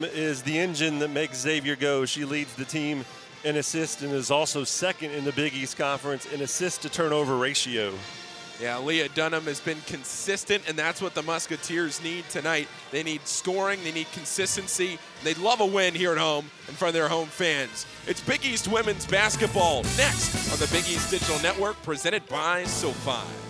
is the engine that makes Xavier go. She leads the team in assists and is also second in the Big East Conference in assist to turnover ratio. Yeah, Leah Dunham has been consistent, and that's what the Musketeers need tonight. They need scoring, they need consistency. They'd love a win here at home in front of their home fans. It's Big East women's basketball next on the Big East Digital Network, presented by SoFi.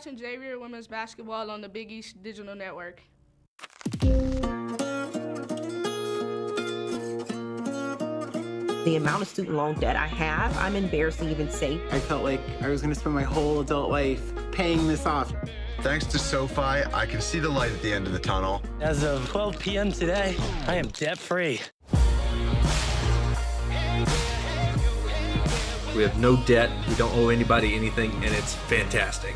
Watching Xavier Women's Basketball on the Big East Digital Network. The amount of student loan debt I have, I'm embarrassed to even say. I felt like I was going to spend my whole adult life paying this off. Thanks to SoFi, I can see the light at the end of the tunnel. As of 12 p.m. today, I am debt free. We have no debt, we don't owe anybody anything, and it's fantastic.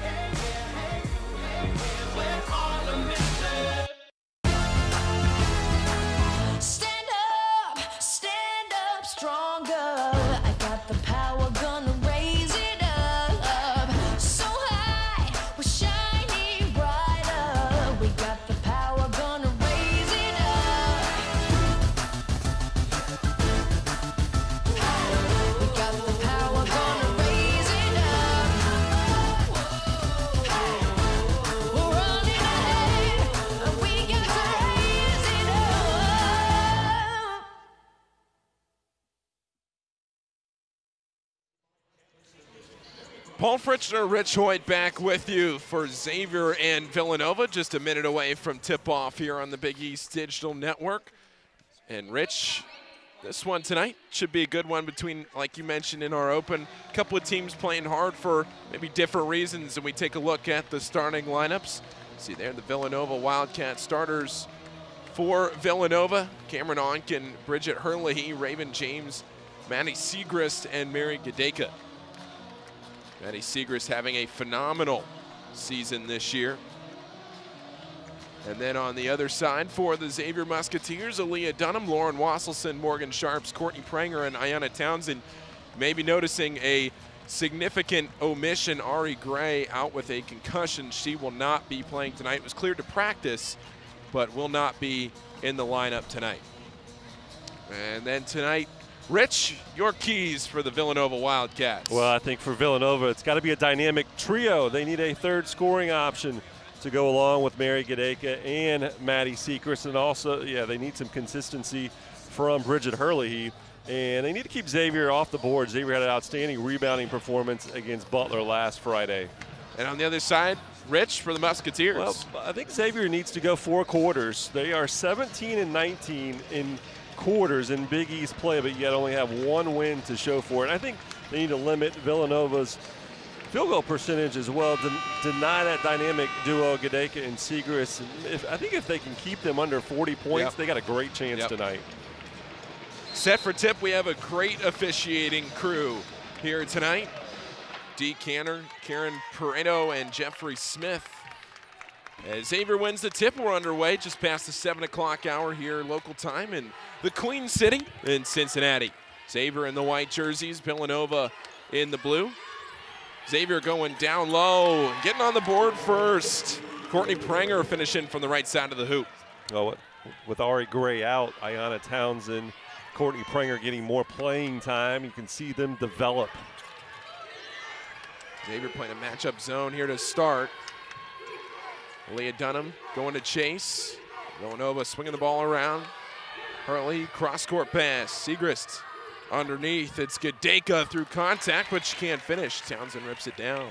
Paul Fritchner, Rich Hoyt back with you for Xavier and Villanova, just a minute away from tip off here on the Big East Digital Network. And Rich, this one tonight should be a good one between, like you mentioned in our open, a couple of teams playing hard for maybe different reasons. And we take a look at the starting lineups. See there the Villanova Wildcat starters for Villanova Cameron Onken, Bridget Herlihy, Raven James, Maddie Siegrist, and Mary Gedaka. Maddie Siegrist having a phenomenal season this year. And then on the other side for the Xavier Musketeers, Aaliyah Dunham, Lauren Wasselson, Morgan Sharps, Courtney Prenger, and Ayanna Townsend. Maybe noticing a significant omission. Ari Gray out with a concussion. She will not be playing tonight. Was cleared to practice, but will not be in the lineup tonight. And then tonight, Rich, your keys for the Villanova Wildcats. Well, I think for Villanova, it's got to be a dynamic trio. They need a third scoring option to go along with Mary Gedaka and Maddie Siegrist. And also, yeah, they need some consistency from Bridget Herlihy. And they need to keep Xavier off the board. Xavier had an outstanding rebounding performance against Butler last Friday. And on the other side, Rich for the Musketeers. Well, I think Xavier needs to go four quarters. They are 17 and 19 in quarters in Big East play, but yet only have one win to show for it. I think they need to limit Villanova's field goal percentage as well. Den- deny that dynamic duo, Gedaka and if, I think if they can keep them under 40 points, Yep. they got a great chance Yep. tonight. Set for tip, we have a great officiating crew here tonight. Dee Kantner, Karen Preato, and Jeffrey Smith. As Xavier wins the tip, we're underway just past the 7 o'clock hour here local time in the Queen City in Cincinnati. Xavier in the white jerseys, Villanova in the blue. Xavier going down low, getting on the board first. Courtney Prenger finishing from the right side of the hoop. Oh, with- with Ari Gray out, Ayanna Townsend, Courtney Prenger getting more playing time. You can see them develop. Xavier playing a matchup zone here to start. Leah Dunham going to chase. Villanova swinging the ball around. Herlihy cross court pass. Siegrist underneath. It's Gedaka through contact, but she can't finish. Townsend rips it down.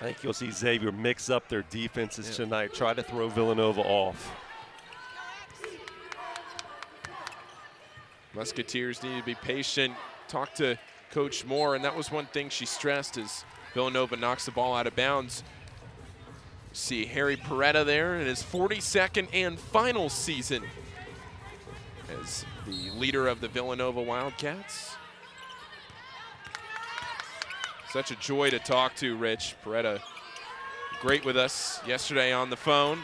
I think you'll see Xavier mix up their defenses Yeah. tonight, try to throw Villanova off. Musketeers need to be patient. Talk to Coach Moore, and that was one thing she stressed as Villanova knocks the ball out of bounds. See Harry Perretta there in his 42nd and final season as the leader of the Villanova Wildcats. Such a joy to talk to, Rich. Perretta, great with us yesterday on the phone.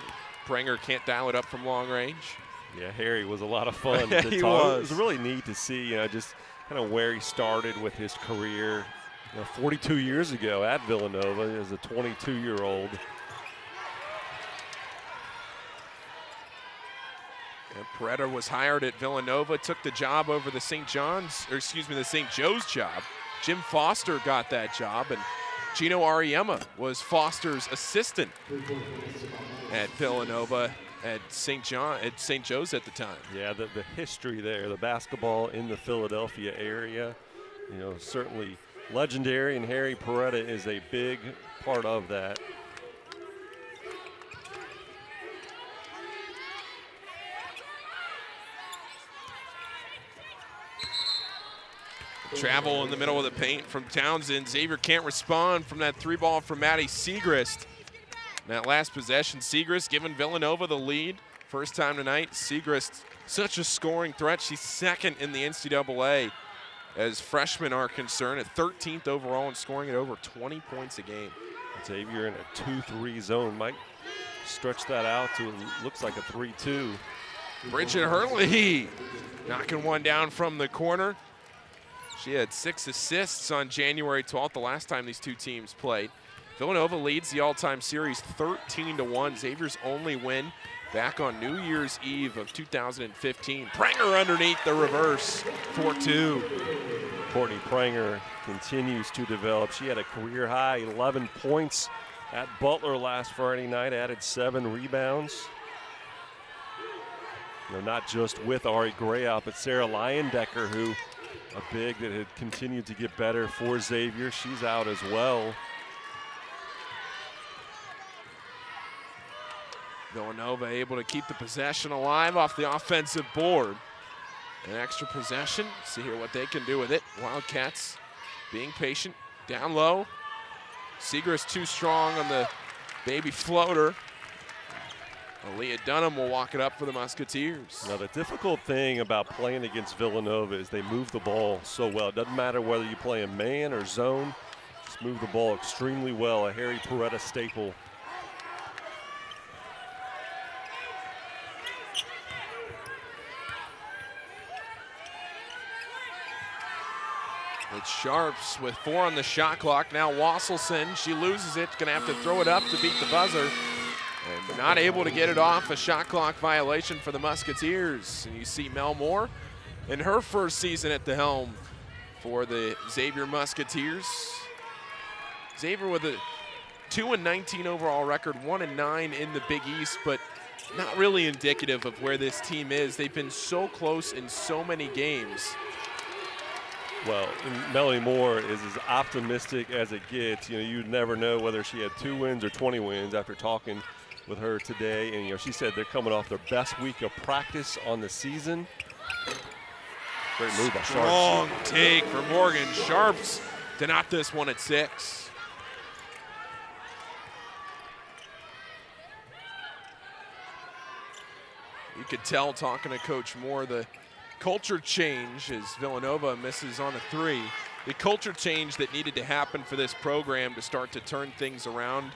Prenger can't dial it up from long range. Yeah, Harry was a lot of fun Yeah, to he talk. was. It was really neat to see, you know, just kind of where he started with his career. you know, 42 years ago at Villanova as a 22 year old. And Perretta was hired at Villanova, took the job over the St. John's, or excuse me, the St. Joe's job. Jim Foster got that job, and Geno Auriemma was Foster's assistant at Villanova at St. John at St. Joe's at the time. Yeah, the, the history there, the basketball in the Philadelphia area, you know, certainly legendary, and Harry Perretta is a big part of that. Travel in the middle of the paint from Townsend. Xavier can't respond from that three ball from Maddie Siegrist. That last possession, Siegrist giving Villanova the lead. First time tonight, Siegrist, such a scoring threat. She's second in the NCAA as freshmen are concerned at 13th overall and scoring at over 20 points a game. Xavier in a 2-3 zone might stretch that out to looks like a 3-2. Bridget Herlihy knocking one down from the corner. She had six assists on January 12th, the last time these two teams played. Villanova leads the all-time series 13 to 1. Xavier's only win back on New Year's Eve of 2015. Prenger underneath the reverse 4-2. Courtney Prenger continues to develop. She had a career high 11 points at Butler last Friday night, added seven rebounds. You know, not just with Ari Gray out, but Sarah Leyendecker, who a big that had continued to get better for Xavier. She's out as well. Villanova able to keep the possession alive off the offensive board. An extra possession. See here what they can do with it. Wildcats being patient. Down low. Siegrist too strong on the baby floater. Aaliyah Dunham will walk it up for the Musketeers. Now, the difficult thing about playing against Villanova is they move the ball so well. It doesn't matter whether you play in man or zone, just move the ball extremely well. A Harry Perretta staple. It's Sharps with four on the shot clock. Now Wasselson, she loses it. Gonna have to throw it up to beat the buzzer. And not able to get it off. A shot clock violation for the Musketeers. And you see Mel Moore in her first season at the helm for the Xavier Musketeers. Xavier with a 2 and 19 overall record, 1 and 9 in the Big East, but not really indicative of where this team is. They've been so close in so many games. Well, Melanie Moore is as optimistic as it gets. You know, you'd never know whether she had two wins or 20 wins after talking with her today. And, you know, she said they're coming off their best week of practice on the season. Great move by Sharps. Take for Morgan. Sharps to not this one at six. You could tell talking to Coach Moore the culture change as Villanova misses on a three. The culture change that needed to happen for this program to start to turn things around.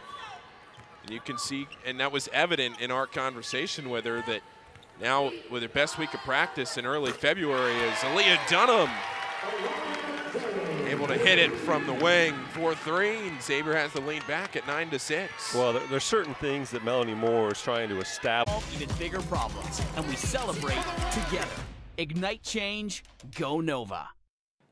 And you can see, and that was evident in our conversation with her that now with her best week of practice in early February is Aaliyah Dunham. Able to hit it from the wing, 4-3, and Xavier has the lead back at 9 to 6. Well, there, there's certain things that Melanie Moore is trying to establish. Even bigger problems, and we celebrate together. Ignite change, go Nova.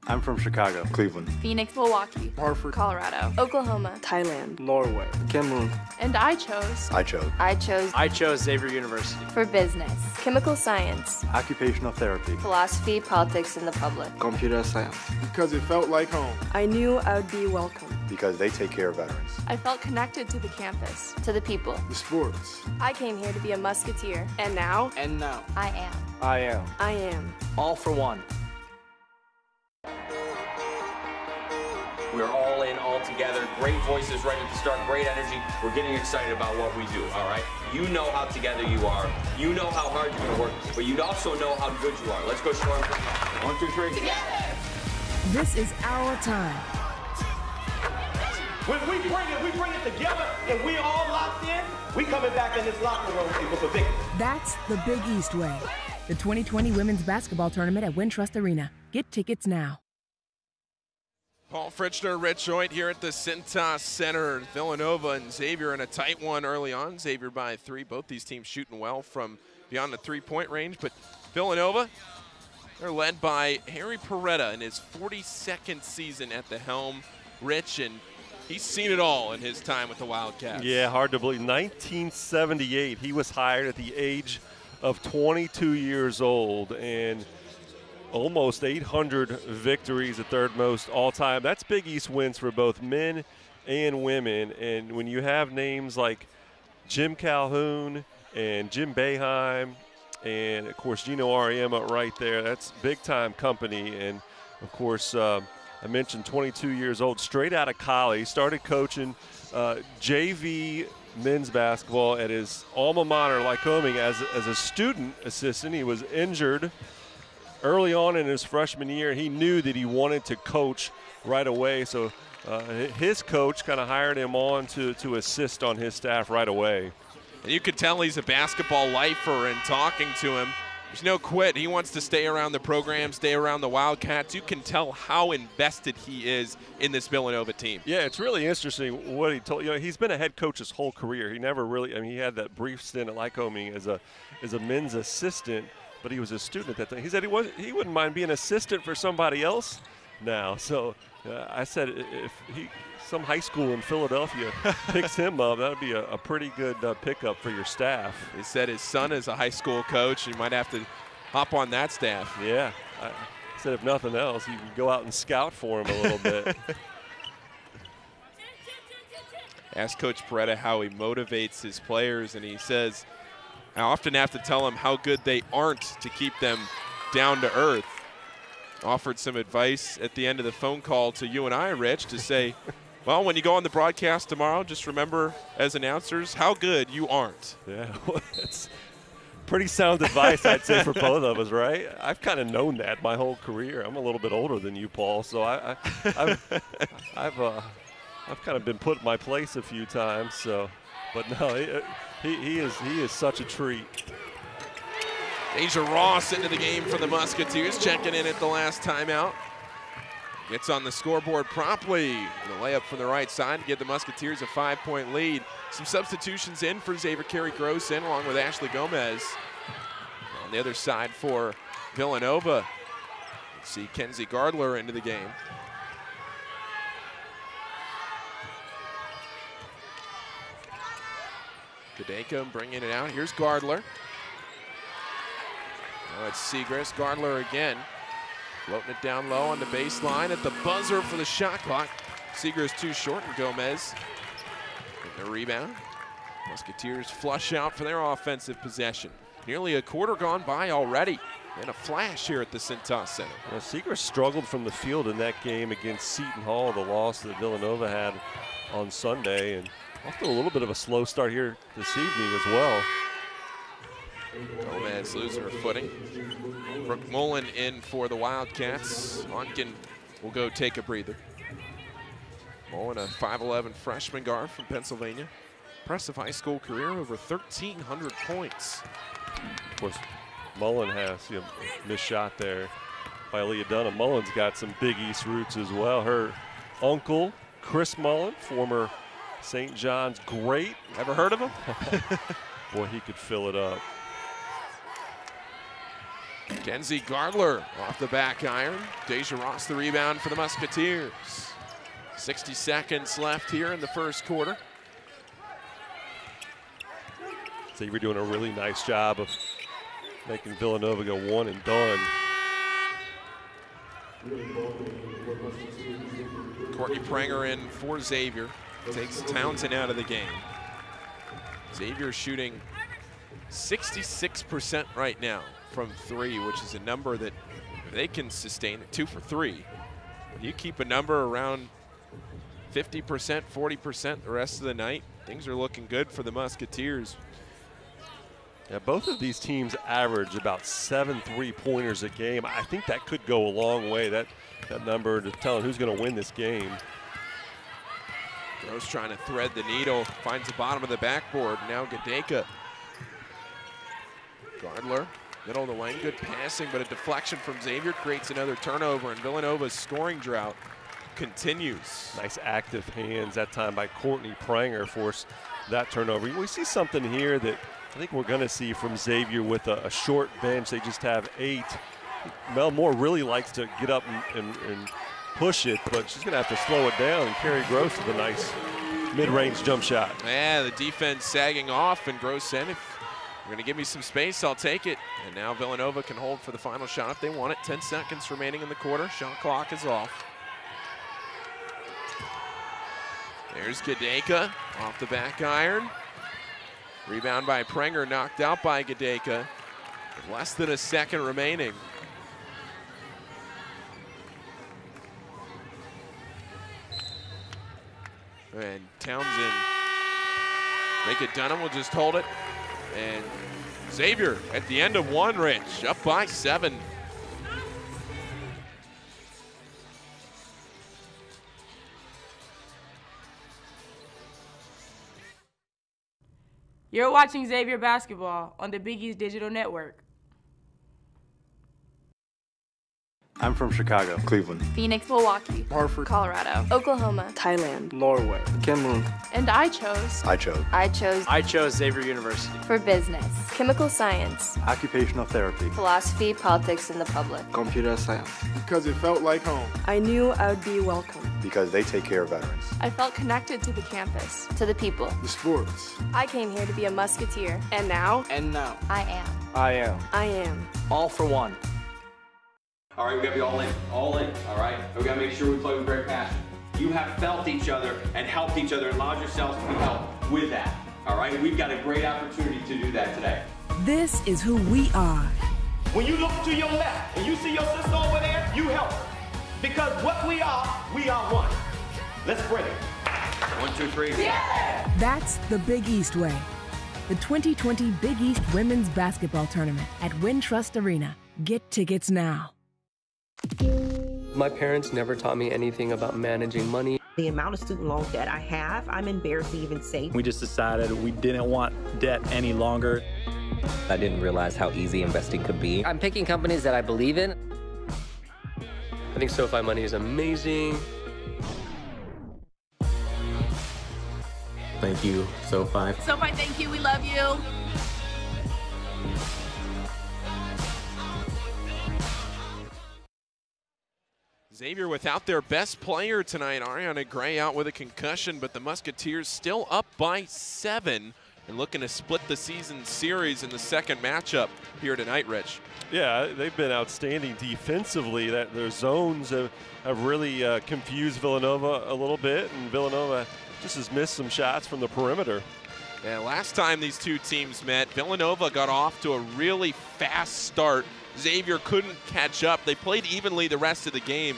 I'm from Chicago, Cleveland, Phoenix, Milwaukee, Hartford, Colorado, Oklahoma, Thailand, Norway, Cameroon. and I chose. I chose. I chose I chose Xavier University. for business, chemical science, Occupational therapy, philosophy, politics, and the public. computer science. Because it felt like home. I knew I would be welcome. Because they take care of veterans. I felt connected to the campus, to the people. The sports. I came here to be a musketeer, and now And now, I am. I am. I am. All for one. We're all in, all together. Great voices right at the start, great energy. We're getting excited about what we do, all right? You know how together you are. You know how hard you're gonna work, but you also know how good you are. Let's go, Storm. One, two, three. Together! This is our time. When we bring it, we bring it together, and we all locked in. We coming back in this locker room with a victory. That's the Big East Way. The 2020 Women's Basketball Tournament at Wintrust Arena. Get tickets now. Paul Fritchner, Rich Hoyt here at the Cintas Center. Villanova and Xavier in a tight one early on. Xavier by three. Both these teams shooting well from beyond the three-point range. But Villanova, they're led by Harry Perretta in his 42nd season at the helm. Rich, and he's seen it all in his time with the Wildcats. Yeah, hard to believe. 1978, he was hired at the age of 22 years old, and almost 800 victories, the third most all time. That's Big East wins for both men and women. And when you have names like Jim Calhoun and Jim Boeheim, and of course Geno Auriemma right there, that's big time company. And of course, uh, I mentioned 22 years old, straight out of college, started coaching uh, JV men's basketball at his alma mater, Lycoming, as, as a student assistant. He was injured early on in his freshman year. He knew that he wanted to coach right away, so uh, his coach kind of hired him on to, to assist on his staff right away. And you could tell he's a basketball lifer and talking to him. There's no quit. He wants to stay around the program, stay around the Wildcats. You can tell how invested he is in this Villanova team. Yeah, it's really interesting what he told. You know, he's been a head coach his whole career. He never really. I mean, he had that brief stint at Lycoming as a as a men's assistant, but he was a student at that time. He said he was he wouldn't mind being an assistant for somebody else now. So uh, I said if he some high school in Philadelphia picks him up, that would be a, a pretty good uh, pickup for your staff. He said his son is a high school coach. You might have to hop on that staff. Yeah. I said if nothing else, you can go out and scout for him a little bit. Ask Coach Perretta how he motivates his players, and he says, I often have to tell them how good they aren't to keep them down to earth. Offered some advice at the end of the phone call to you and I, Rich, to say, well, when you go on the broadcast tomorrow, just remember as announcers how good you aren't. Yeah, well, that's pretty sound advice, I'd say, for both of us, right? I've kind of known that my whole career. I'm a little bit older than you, Paul, so I, I, I've, I've, uh, I've kind of been put in my place a few times. So, but no, he, he, he is he is such a treat. Asia Ross into the game for the Musketeers, checking in at the last timeout. Gets on the scoreboard promptly. The layup from the right side to give the Musketeers a five-point lead. Some substitutions in for Xavier Carey Gross in along with Ashley Gomez. On the other side for Villanova, let's see Kenzie Gardler into the game. Gedaka bringing it out. Here's Gardler. Now it's Siegrist. Gardler again. Floating it down low on the baseline at the buzzer for the shot clock. Siegrist too short and Gomez with the rebound. Musketeers flush out for their offensive possession. Nearly a quarter gone by already. And a flash here at the Cintas Center. Well, Siegrist struggled from the field in that game against Seton Hall, the loss that Villanova had on Sunday. And off to a little bit of a slow start here this evening as well. Gomez losing her footing. Brooke Mullin in for the Wildcats. Onken will go take a breather. Mullin, a 5'11 freshman guard from Pennsylvania. Impressive high school career, over 1,300 points. Of course, Mullin has you know, missed shot there by Leah Dunham. Mullin's got some Big East roots as well. Her uncle, Chris Mullin, former St. John's great. Ever heard of him? Boy, he could fill it up. Kenzie Gardler off the back iron. Deja Ross the rebound for the Musketeers. 60 seconds left here in the first quarter. So you're doing a really nice job of making Villanova go one and done. Courtney Prenger in for Xavier. Takes Townsend out of the game. Xavier shooting 66% right now from three, which is a number that they can sustain at two for three. You keep a number around 50%, 40% the rest of the night, things are looking good for the Musketeers. Yeah, both of these teams average about seven three-pointers a game. I think that could go a long way, that, that number, to telling who's going to win this game. Gross trying to thread the needle, finds the bottom of the backboard. Now Gedaka. Gardler, middle of the lane, good passing, but a deflection from Xavier creates another turnover, and Villanova's scoring drought continues. Nice active hands that time by Courtney Prenger forced that turnover. We see something here that I think we're going to see from Xavier with a, a, short bench. They just have eight. Mel Moore really likes to get up and, and, and push it, but she's going to have to slow it down. And Carrie Gross with a nice mid-range jump shot. Yeah, the defense sagging off, and Gross if you're going to give me some space, I'll take it. And now Villanova can hold for the final shot if they want it. 10 seconds remaining in the quarter. Shot clock is off. There's Gedaka off the back iron. Rebound by Prenger, knocked out by Gedaka. Less than a second remaining. And Townsend, make it Dunham will just hold it. And Xavier at the end of one, Rich, up by seven. You're watching Xavier Basketball on the Big East Digital Network. I'm from Chicago, Cleveland, Phoenix, Milwaukee, Hartford, Colorado, Oklahoma, Thailand, Norway, Cameroon. And I chose. I chose. I chose. I chose Xavier University. For business, chemical science, occupational therapy, philosophy, politics, and the public, computer science. Because it felt like home. I knew I would be welcome. Because they take care of veterans. I felt connected to the campus, to the people, the sports. I came here to be a musketeer. And now? And now. I am. I am. I am. All for one. All right, we gotta be all in, all in, all right? We gotta make sure we play with great passion. You have felt each other and helped each other and allowed yourselves to be helped with that, all right? We've got a great opportunity to do that today. This is who we are. When you look to your left and you see your sister over there, you help her. Because what we are, we are one. Let's bring it. One, two, three. Yeah! That's the Big East Way. The 2020 Big East Women's Basketball Tournament at Wintrust Arena. Get tickets now. My parents never taught me anything about managing money. The amount of student loan debt I have, I'm embarrassed to even say. We just decided we didn't want debt any longer. I didn't realize how easy investing could be. I'm picking companies that I believe in. I think SoFi Money is amazing. Thank you, SoFi. SoFi, thank you. We love you. Xavier without their best player tonight, Ariana Gray out with a concussion, but the Musketeers still up by seven and looking to split the season series in the second matchup here tonight, Rich. Yeah, they've been outstanding defensively. That their zones have, have really uh, confused Villanova a little bit, and Villanova just has missed some shots from the perimeter. Yeah, last time these two teams met, Villanova got off to a really fast start. Xavier couldn't catch up. They played evenly the rest of the game,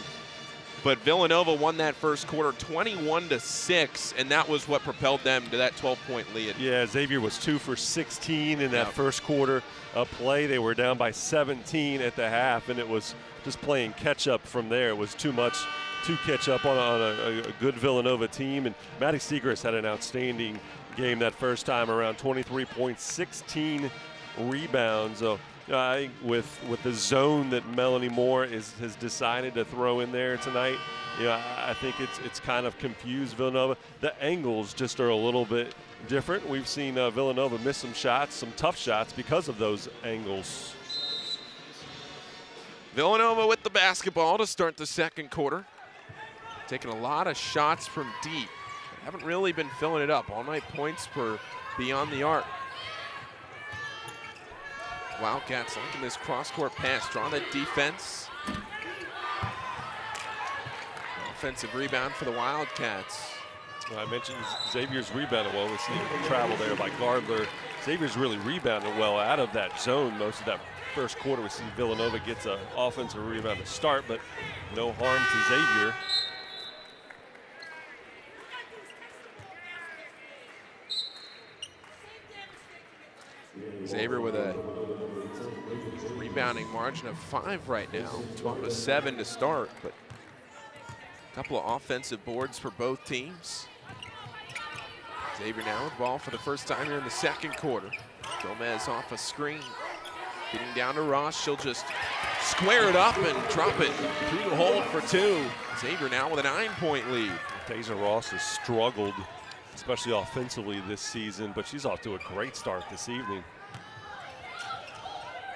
but Villanova won that first quarter 21 to 6, and that was what propelled them to that 12 point lead. Yeah, Xavier was two for 16 in that first quarter of play. They were down by 17 at the half, and it was just playing catch up from there. It was too much to catch up on, on a, a, good Villanova team. And Maddie Siegrist had an outstanding game that first time around 23 points, 16 rebounds. So, With with the zone that Melanie Moore is has decided to throw in there tonight, you know, I think it's it's kind of confused Villanova. The angles just are a little bit different. We've seen uh, Villanova miss some shots, some tough shots because of those angles. Villanova with the basketball to start the second quarter. Taking a lot of shots from deep. Haven't really been filling it up. All night points per beyond the arc. Wildcats liking this cross-court pass, drawing the defense. Offensive rebound for the Wildcats. Well, I mentioned Xavier's rebounded well. We see travel there by Gardler. Xavier's really rebounded well out of that zone most of that first quarter. We see Villanova gets an offensive rebound to start, but no harm to Xavier. Xavier with a rebounding margin of five right now. 12 to seven to start, but a couple of offensive boards for both teams. Xavier now with ball for the first time here in the second quarter. Gomez off a screen. Getting down to Ross. She'll just square it up and drop it through the hole for two. Xavier now with a nine-point lead. Deja Ross has struggled, especially offensively this season, but she's off to a great start this evening.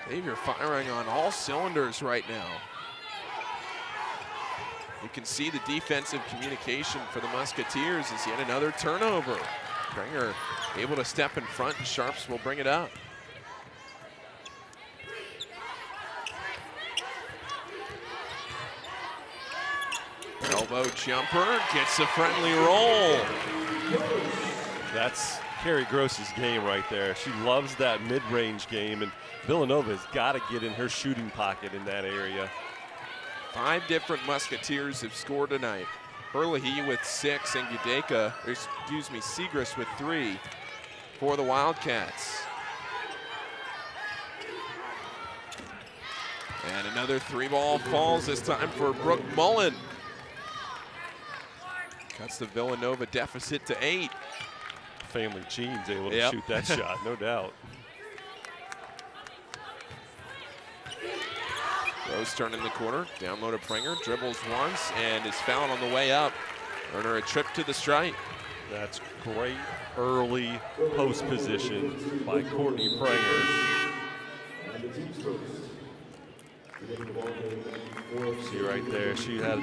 Xavier firing on all cylinders right now. You can see the defensive communication for the Musketeers is yet another turnover. Prenger able to step in front and Sharps will bring it up. Elbow jumper gets a friendly roll. That's Carrie Gross's game right there. She loves that mid-range game, and Villanova has got to get in her shooting pocket in that area. Five different Musketeers have scored tonight. Herlihy with six and Gedaka, excuse me, Siegrist with three for the Wildcats. And another three ball falls this time for Brooke Mullin. Cuts the Villanova deficit to eight. Family genes able to Yep. shoot that shot, no doubt. Rose turn in the corner, down low to Prenger, dribbles once and is fouled on the way up. Earn her a trip to the stripe. That's great early post position by Courtney Prenger. See right there, she had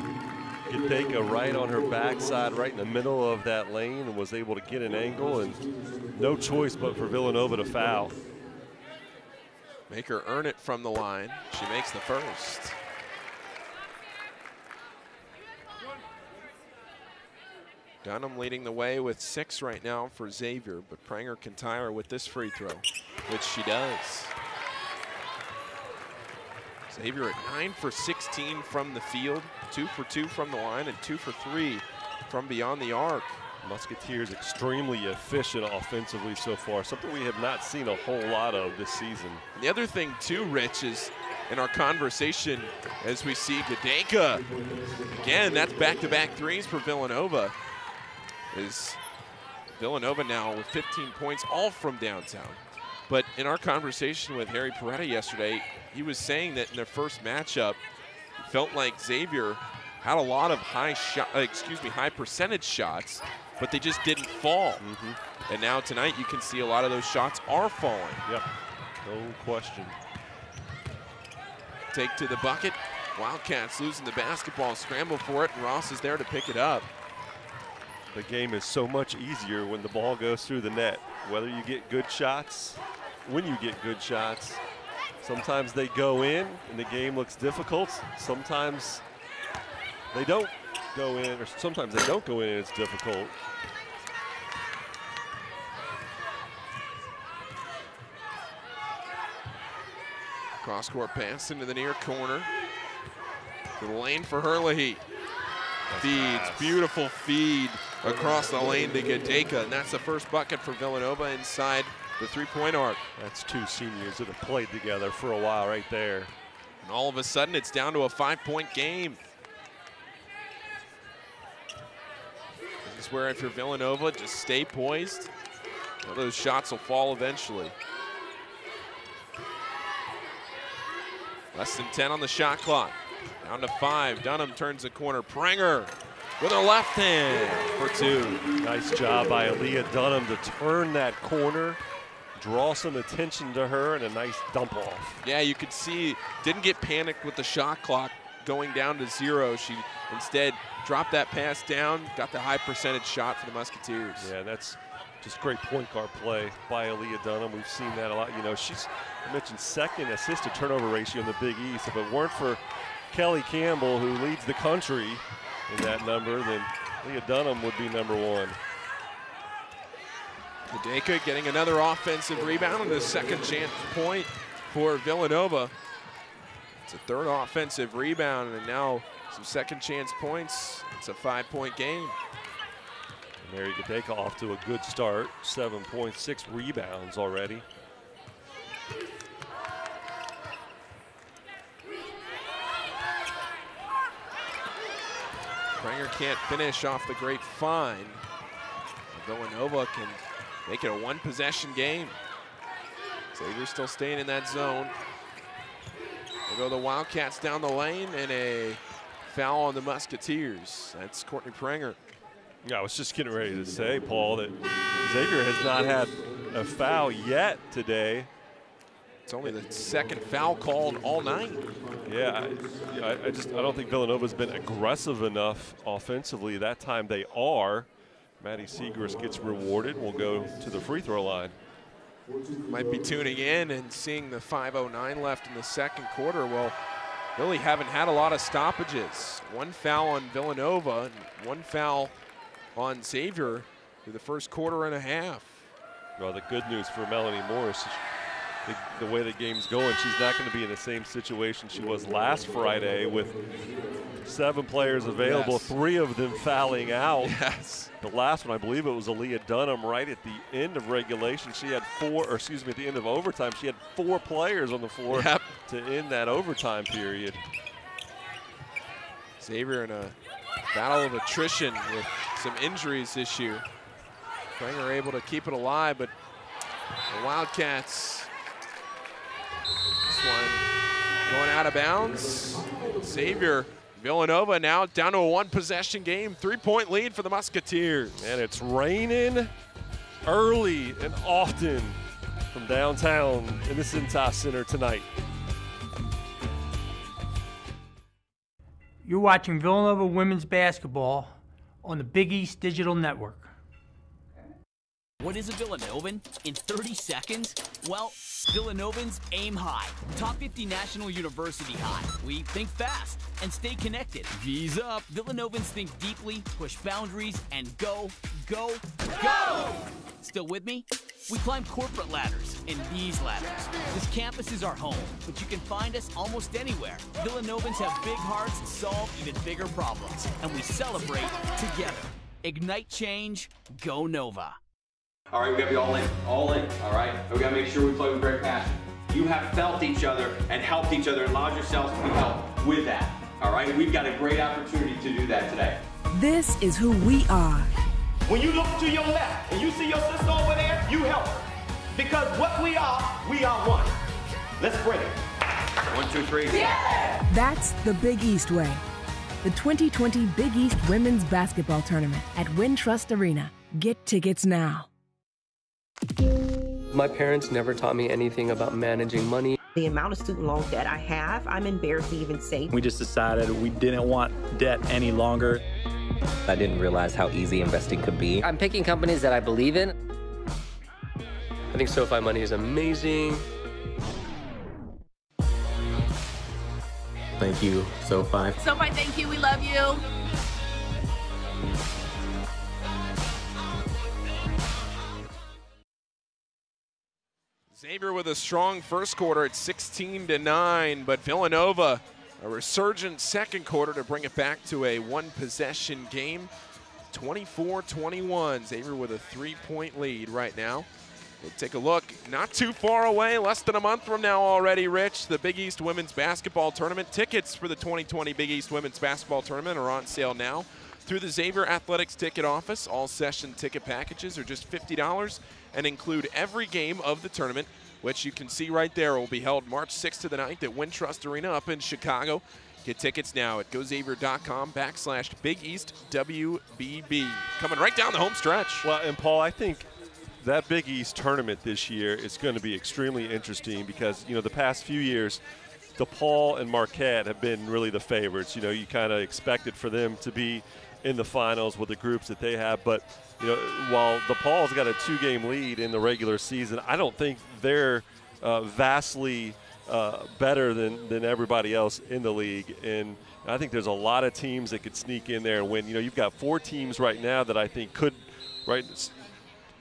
Gedaka right on her backside, right in the middle of that lane, and was able to get an angle, and no choice but for Villanova to foul. Make her earn it from the line. She makes the first. Dunham leading the way with six right now for Xavier, but Prenger can tie her with this free throw, which she does. Xavier at 9 for 16 from the field, 2 for 2 from the line, and 2 for 3 from beyond the arc. Musketeers extremely efficient offensively so far, something we have not seen a whole lot of this season. The other thing too, Rich, is in our conversation as we see Gedaka. Again, that's back-to-back threes for Villanova. Is Villanova now with 15 points, all from downtown. But in our conversation with Harry Perretta yesterday, he was saying that in their first matchup, felt like Xavier had a lot of high shot, uh, excuse me, high percentage shots, but they just didn't fall. And now tonight, you can see a lot of those shots are falling. Yep, no question. Take to the bucket. Wildcats losing the basketball, scramble for it, and Ross is there to pick it up. The game is so much easier when the ball goes through the net. Whether you get good shots, when you get good shots, sometimes they go in and the game looks difficult. Sometimes they don't go in, or sometimes they don't go in and it's difficult. Cross court pass into the near corner. To the lane for Herlihy. Feeds, beautiful feed across the lane to Gedaka, and that's the first bucket for Villanova inside the three-point arc. That's two seniors that have played together for a while right there. And all of a sudden, it's down to a five-point game. This is where if you're Villanova, just stay poised. Well, those shots will fall eventually. Less than 10 on the shot clock. Down to five. Dunham turns the corner. Prenger with her left hand for two. Nice job by Aaliyah Dunham to turn that corner, draw some attention to her, and a nice dump off. Yeah, you could see, didn't get panicked with the shot clock going down to zero. She instead dropped that pass down, got the high percentage shot for the Musketeers. Yeah, that's just great point guard play by Aaliyah Dunham. We've seen that a lot. You know, she's I mentioned second assist to turnover ratio in the Big East. If it weren't for Kelly Campbell, who leads the country in that number, then Leah Dunham would be number one. Gedaka getting another offensive rebound and a second chance point for Villanova. It's a third offensive rebound and now some second chance points. It's a five point game. Mary Gedaka off to a good start, 7.6 rebounds already. Prenger can't finish off the great fine. Villanova can make it a one possession game. Xavier still staying in that zone. We'll go the Wildcats down the lane and a foul on the Musketeers. That's Courtney Prenger. Yeah, I was just getting ready to say, Paul, that Xavier has not had a foul yet today. It's only the second foul called all night. Yeah, I, I just I don't think Villanova's been aggressive enough offensively. That time they are. Maddie Siegrist gets rewarded. We'll go to the free throw line. Might be tuning in and seeing the 5.09 left in the second quarter. Well, really haven't had a lot of stoppages. One foul on Villanova and one foul on Xavier through the first quarter and a half. Well, the good news for Melanie Morris, the, the way the game's going, she's not going to be in the same situation she was last Friday with seven players available, Yes. three of them fouling out. Yes. The last one, I believe it was Aaliyah Dunham right at the end of regulation. She had four, or excuse me, at the end of overtime, she had four players on the floor Yep. to end that overtime period. Xavier in a battle of attrition with some injuries this year. Prenger able to keep it alive, but the Wildcats, this one going out of bounds. Xavier Villanova now down to a one possession game, three point lead for the Musketeers. And it's raining early and often from downtown in the Cintas Center tonight. You're watching Villanova women's basketball on the Big East Digital Network. What is a Villanovan? In 30 seconds? Well, Villanovans aim high. Top 50 National University high. We think fast and stay connected. V's up. Villanovans think deeply, push boundaries, and go, go, go! Still with me? We climb corporate ladders and these ladders. This campus is our home, but you can find us almost anywhere. Villanovans have big hearts and solve even bigger problems, and we celebrate together. Ignite change, go Nova. All right, we gotta be all in, all in, all right? And we gotta make sure we play with great passion. You have felt each other and helped each other and allowed yourselves to be helped with that, all right? We've got a great opportunity to do that today. This is who we are. When you look to your left and you see your sister over there, you help her. Because what we are, we are one. Let's bring it. One, two, three. Yeah! That's the Big East way. The 2020 Big East Women's Basketball Tournament at Wintrust Arena. Get tickets now. My parents never taught me anything about managing money. The amount of student loan debt I have, I'm embarrassed to even say. We just decided we didn't want debt any longer. I didn't realize how easy investing could be. I'm picking companies that I believe in. I think SoFi Money is amazing. Thank you, SoFi. SoFi, thank you. We love you. Xavier with a strong first quarter at 16 to 9, but Villanova a resurgent second quarter to bring it back to a one possession game. 24-21. Xavier with a three-point lead right now. We'll take a look. Not too far away, less than a month from now already, Rich. The Big East Women's Basketball Tournament. Tickets for the 2020 Big East Women's Basketball Tournament are on sale now through the Xavier Athletics ticket office. All session ticket packages are just $50 and include every game of the tournament, which you can see right there will be held March 6th to the 9th at Wintrust Arena up in Chicago. Get tickets now at goxavier.com backslash Big East WBB. Coming right down the home stretch. Well, and Paul, I think that Big East tournament this year is going to be extremely interesting because, you know, the past few years, DePaul and Marquette have been really the favorites. You know, you kind of expected for them to be in the finals with the groups that they have. But, you know, while DePaul's got a two game lead in the regular season, I don't think they're uh, vastly uh, better than, than everybody else in the league. And I think there's a lot of teams that could sneak in there and win. You know, you've got four teams right now that I think could, right,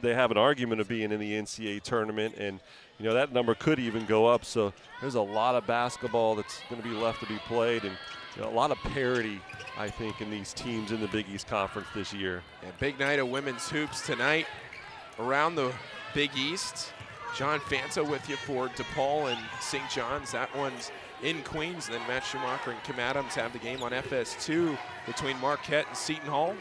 they have an argument of being in the NCAA tournament, and you know that number could even go up. So there's a lot of basketball that's going to be left to be played, and you know, a lot of parity, I think, in these teams in the Big East Conference this year. Big night of women's hoops tonight around the Big East. John Fanta with you for DePaul and St. John's. That one's in Queens. And then Matt Schumacher and Kim Adams have the game on FS2 between Marquette and Seton Hall.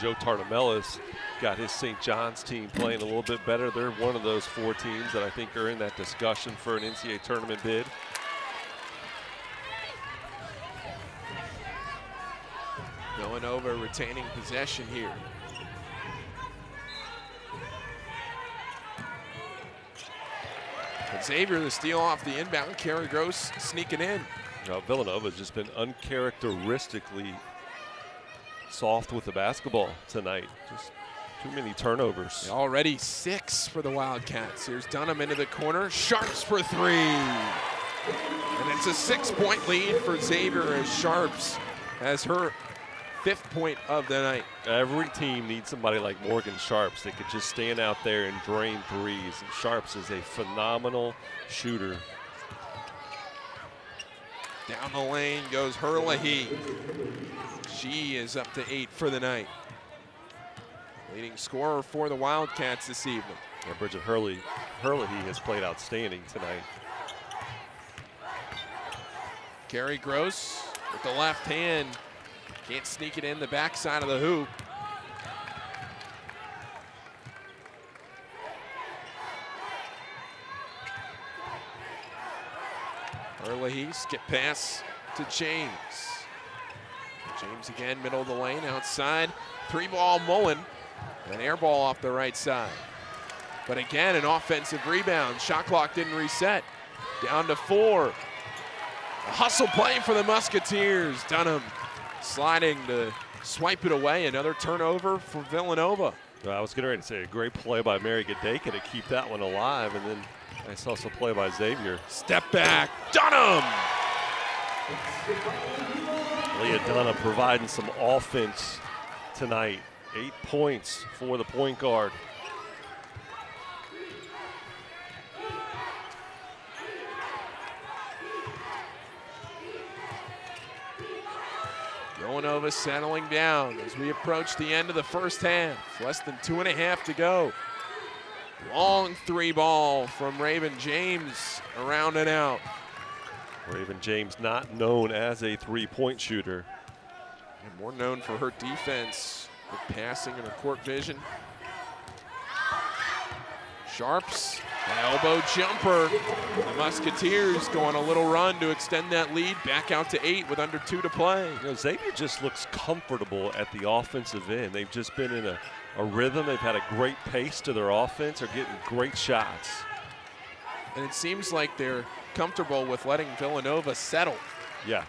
Joe Tartamella's got his St. John's team playing a little bit better. They're one of those four teams that I think are in that discussion for an NCAA tournament bid. Villanova retaining possession here. But Xavier the steal off the inbound. Kerry Gross sneaking in. Now, Villanova's just been uncharacteristically soft with the basketball tonight. Just too many turnovers. Already six for the Wildcats. Here's Dunham into the corner. Sharps for three. And it's a six-point lead for Xavier as Sharps has her fifth point of the night. Every team needs somebody like Morgan Sharps that could just stand out there and drain threes. And Sharps is a phenomenal shooter. Down the lane goes Herlihy. She is up to eight for the night. Leading scorer for the Wildcats this evening. Yeah, Bridget Hurley, Hurley has played outstanding tonight. Gary Gross with the left hand. Can't sneak it in the backside of the hoop. Herlihy, skip pass to James. James again, middle of the lane, outside. Three ball Mullin. An air ball off the right side. But again, an offensive rebound. Shot clock didn't reset. Down to four. A hustle play for the Musketeers. Dunham sliding to swipe it away. Another turnover for Villanova. I was getting ready to say a great play by Mary Gedaka to keep that one alive, and then I saw some play by Xavier. Step back, Dunham! Leah Dunham providing some offense tonight. Eight points for the point guard. Villanova settling down as we approach the end of the first half. Less than two and a half to go. Long three ball from Raven James around and out. Raven James not known as a three-point shooter. And more known for her defense with passing and her court vision. Sharps, an elbow jumper. The Musketeers go on a little run to extend that lead back out to eight with under two to play. You know, Xavier just looks comfortable at the offensive end. They've just been in a, a rhythm. They've had a great pace to their offense. They're getting great shots. And it seems like they're comfortable with letting Villanova settle. Yeah.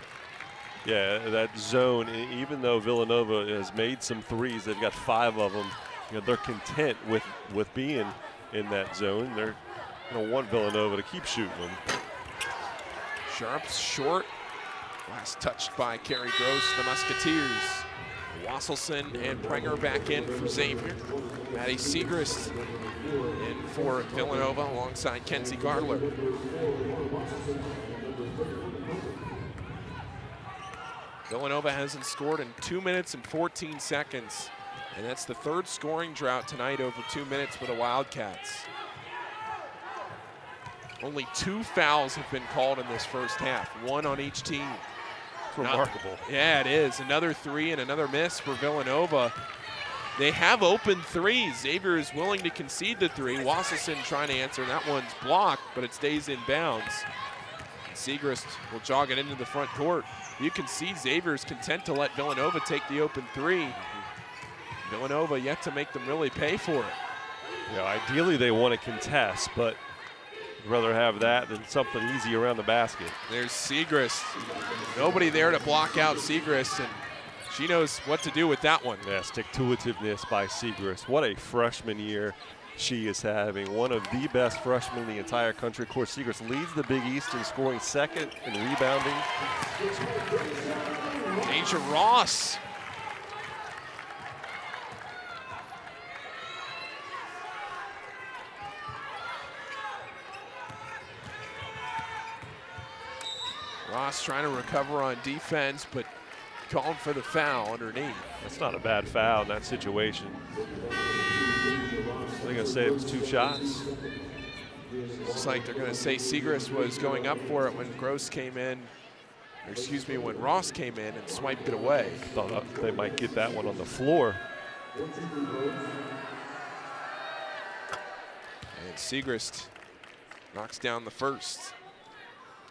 Yeah, that zone, even though Villanova has made some threes, they've got five of them, you know, they're content with, with being in that zone. They're going to want Villanova to keep shooting them. Sharps short. Last touched by Kerry Gross, the Musketeers. Wasselson and Prenger back in for Xavier. Maddie Siegrist in for Villanova alongside Kenzie Gardler. Villanova hasn't scored in two minutes and 14 seconds. And that's the third scoring drought tonight over two minutes for the Wildcats. Only two fouls have been called in this first half, one on each team. Remarkable. Yeah, it is. Another three and another miss for Villanova. They have open threes. Xavier is willing to concede the three. Wasselson trying to answer. That one's blocked, but it stays in bounds. Siegrist will jog it into the front court. You can see Xavier's content to let Villanova take the open three. Villanova yet to make them really pay for it. You know, ideally they want to contest, but I'd rather have that than something easy around the basket. There's Siegrist. Nobody there to block out Siegrist, and she knows what to do with that one. Yeah, stick to itiveness by Siegrist. What a freshman year she is having. One of the best freshmen in the entire country. Of course, Siegrist leads the Big East in scoring second and rebounding. Deja Ross. Ross trying to recover on defense, but calling for the foul underneath. That's not a bad foul in that situation. They're going to say it was two shots. Looks like they're going to say Siegrist was going up for it when Gross came in, or excuse me, when Ross came in and swiped it away. Thought uh, they might get that one on the floor. And Siegrist knocks down the first.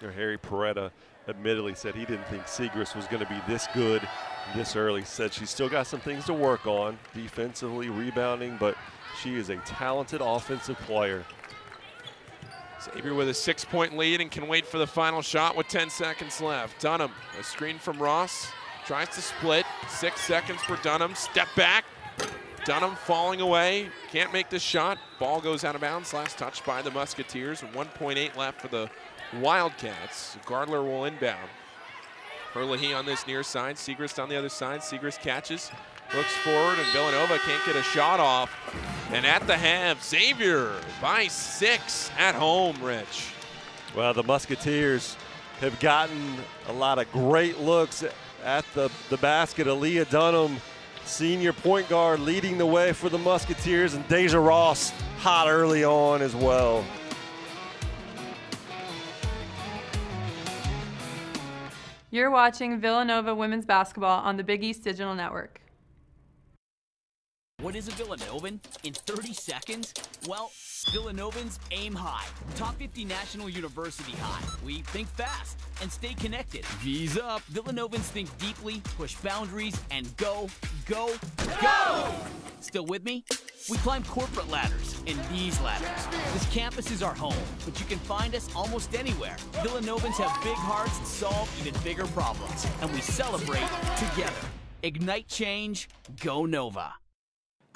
Harry Perretta admittedly said he didn't think Siegrist was going to be this good this early. Said she's still got some things to work on defensively, rebounding, but she is a talented offensive player. Xavier with a six point lead and can wait for the final shot with 10 seconds left. Dunham, a screen from Ross, tries to split. Six seconds for Dunham. Step back. Dunham falling away. Can't make the shot. Ball goes out of bounds. Last touch by the Musketeers. 1.8 left for the Wildcats. Gardler will inbound. Herlihy on this near side. Siegrist on the other side. Siegrist catches. Looks forward, and Villanova can't get a shot off. And at the half, Xavier by six at home, Rich. Well, the Musketeers have gotten a lot of great looks at the, the basket. Aaliyah Dunham, senior point guard, leading the way for the Musketeers, and Deja Ross hot early on as well. You're watching Villanova women's basketball on the Big East Digital Network. What is a Villanovan in 30 seconds? Well, Villanovans aim high. Top 50 National University high. We think fast and stay connected. V's up. Villanovans think deeply, push boundaries, and go, go, go! Still with me? We climb corporate ladders and these ladders. This campus is our home, but you can find us almost anywhere. Villanovans have big hearts and solve even bigger problems, and we celebrate together. Ignite change, go Nova.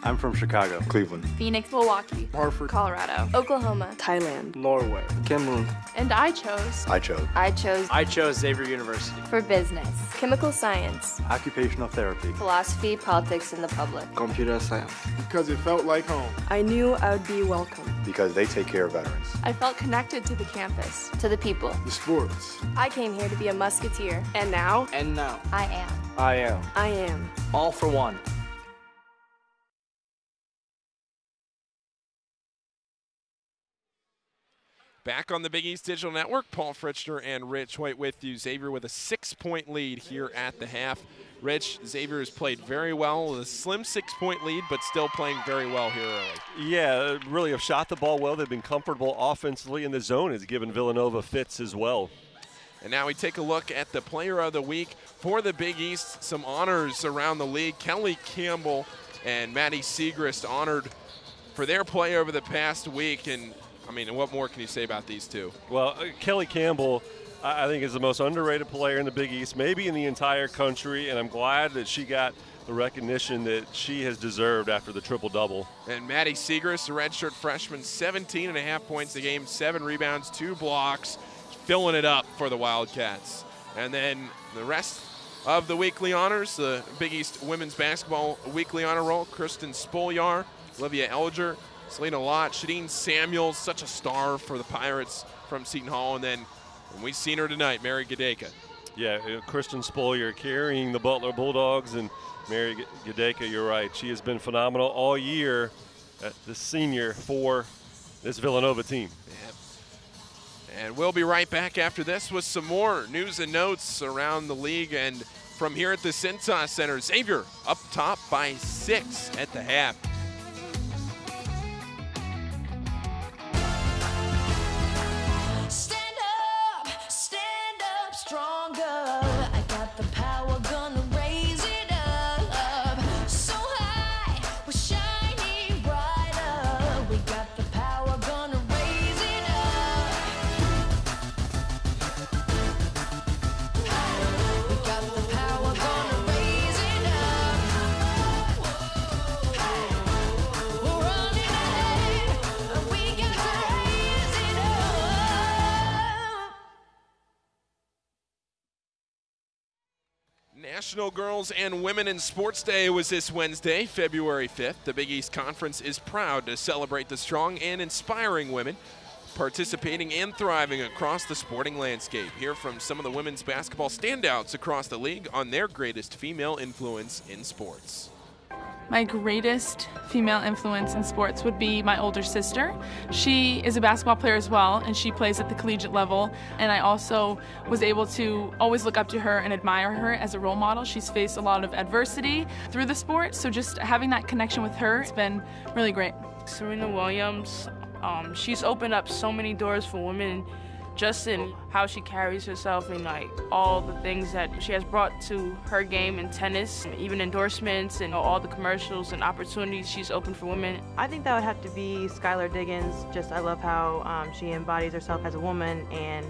I'm from Chicago. Cleveland. Phoenix, Milwaukee, Hartford, Colorado, Oklahoma, Thailand, Norway. Cameroon. and I chose I chose. I chose I chose Xavier University. for business, chemical science, Occupational therapy. philosophy, politics, and the public. Computer science. because it felt like home. I knew I would be welcome. Because they take care of veterans. I felt connected to the campus, to the people. The sports. I came here to be a musketeer, and now And now, I am. I am. I am. All for one. Back on the Big East Digital Network, Paul Fritchner and Rich White with you. Xavier with a six-point lead here at the half. Rich, Xavier has played very well with a slim six-point lead, but still playing very well here early. Yeah, really have shot the ball well. They've been comfortable offensively, in the zone has given Villanova fits as well. And now we take a look at the player of the week for the Big East. Some honors around the league. Kelly Campbell and Maddie Siegrist honored for their play over the past week. And I mean, and what more can you say about these two? Well, uh, Kelly Campbell, I think, is the most underrated player in the Big East, maybe in the entire country, and I'm glad that she got the recognition that she has deserved after the triple double. And Maddie Siegrist, a redshirt freshman, 17 and a half points a game, seven rebounds, two blocks, filling it up for the Wildcats. And then the rest of the weekly honors, the Big East women's basketball weekly honor roll, Kristen Spolyar, Olivia Elger, Selena Lott, Shadeen Samuels, such a star for the Pirates from Seton Hall. And then and we've seen her tonight, Mary Gedaka. Yeah, uh, Kristen Spolyar carrying the Butler Bulldogs, and Mary Gedaka, you're right. She has been phenomenal all year, at the senior for this Villanova team. And we'll be right back after this with some more news and notes around the league. And from here at the Cintas Center, Xavier up top by six at the half. National Girls and Women in Sports Day was this Wednesday, February 5th. The Big East Conference is proud to celebrate the strong and inspiring women participating and thriving across the sporting landscape. Hear from some of the women's basketball standouts across the league on their greatest female influence in sports. My greatest female influence in sports would be my older sister. She is a basketball player as well, and she plays at the collegiate level. And I also was able to always look up to her and admire her as a role model. She's faced a lot of adversity through the sport, so just having that connection with her has been really great. Serena Williams, um, she's opened up so many doors for women just in how she carries herself and like all the things that she has brought to her game in tennis, even endorsements and all the commercials and opportunities she's opened for women. I think that would have to be Skylar Diggins. Just I love how um, she embodies herself as a woman and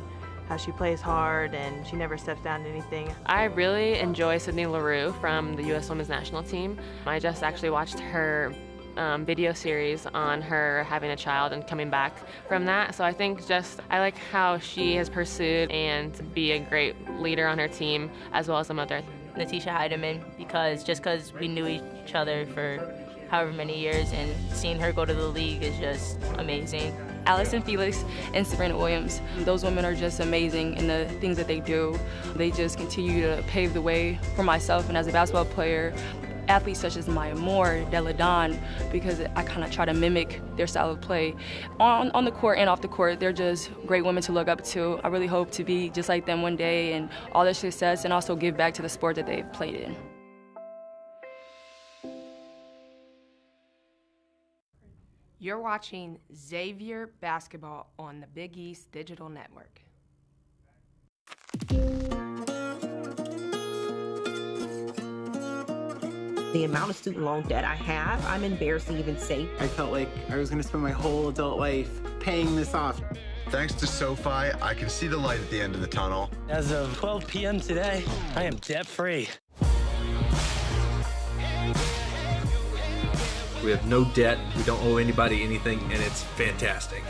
how she plays hard and she never steps down to anything. I really enjoy Sydney Leroux from the U.S. Women's National Team. I just actually watched her um, video series on her having a child and coming back from that. So I think just I like how she has pursued and be a great leader on her team as well as a mother. Natisha Hiedeman because just because we knew each other for however many years and seeing her go to the league is just amazing. Allyson Felix and Serena Williams. Those women are just amazing in the things that they do. They just continue to pave the way for myself and as a basketball player, athletes such as Maya Moore, Delle Donne, because I kind of try to mimic their style of play. On, on the court and off the court, they're just great women to look up to. I really hope to be just like them one day and all their success and also give back to the sport that they've played in. You're watching Xavier Basketball on the Big East Digital Network. The amount of student loan debt I have, I'm embarrassed to even say. I felt like I was going to spend my whole adult life paying this off. Thanks to SoFi, I can see the light at the end of the tunnel. As of 12 p.m. today, I am debt free. We have no debt, we don't owe anybody anything, and it's fantastic.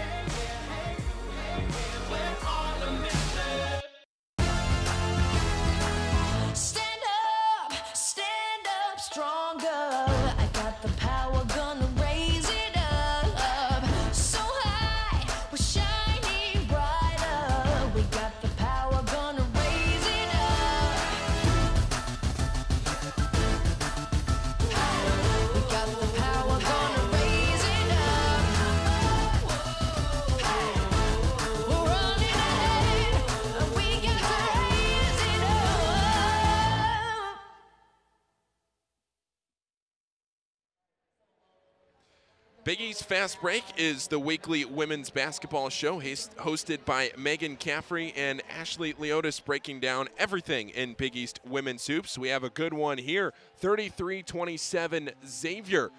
East Fast Break is the weekly women's basketball show hosted by Megan Caffrey and Ashley Leotis breaking down everything in Big East women's hoops. We have a good one here 33 27 Xavier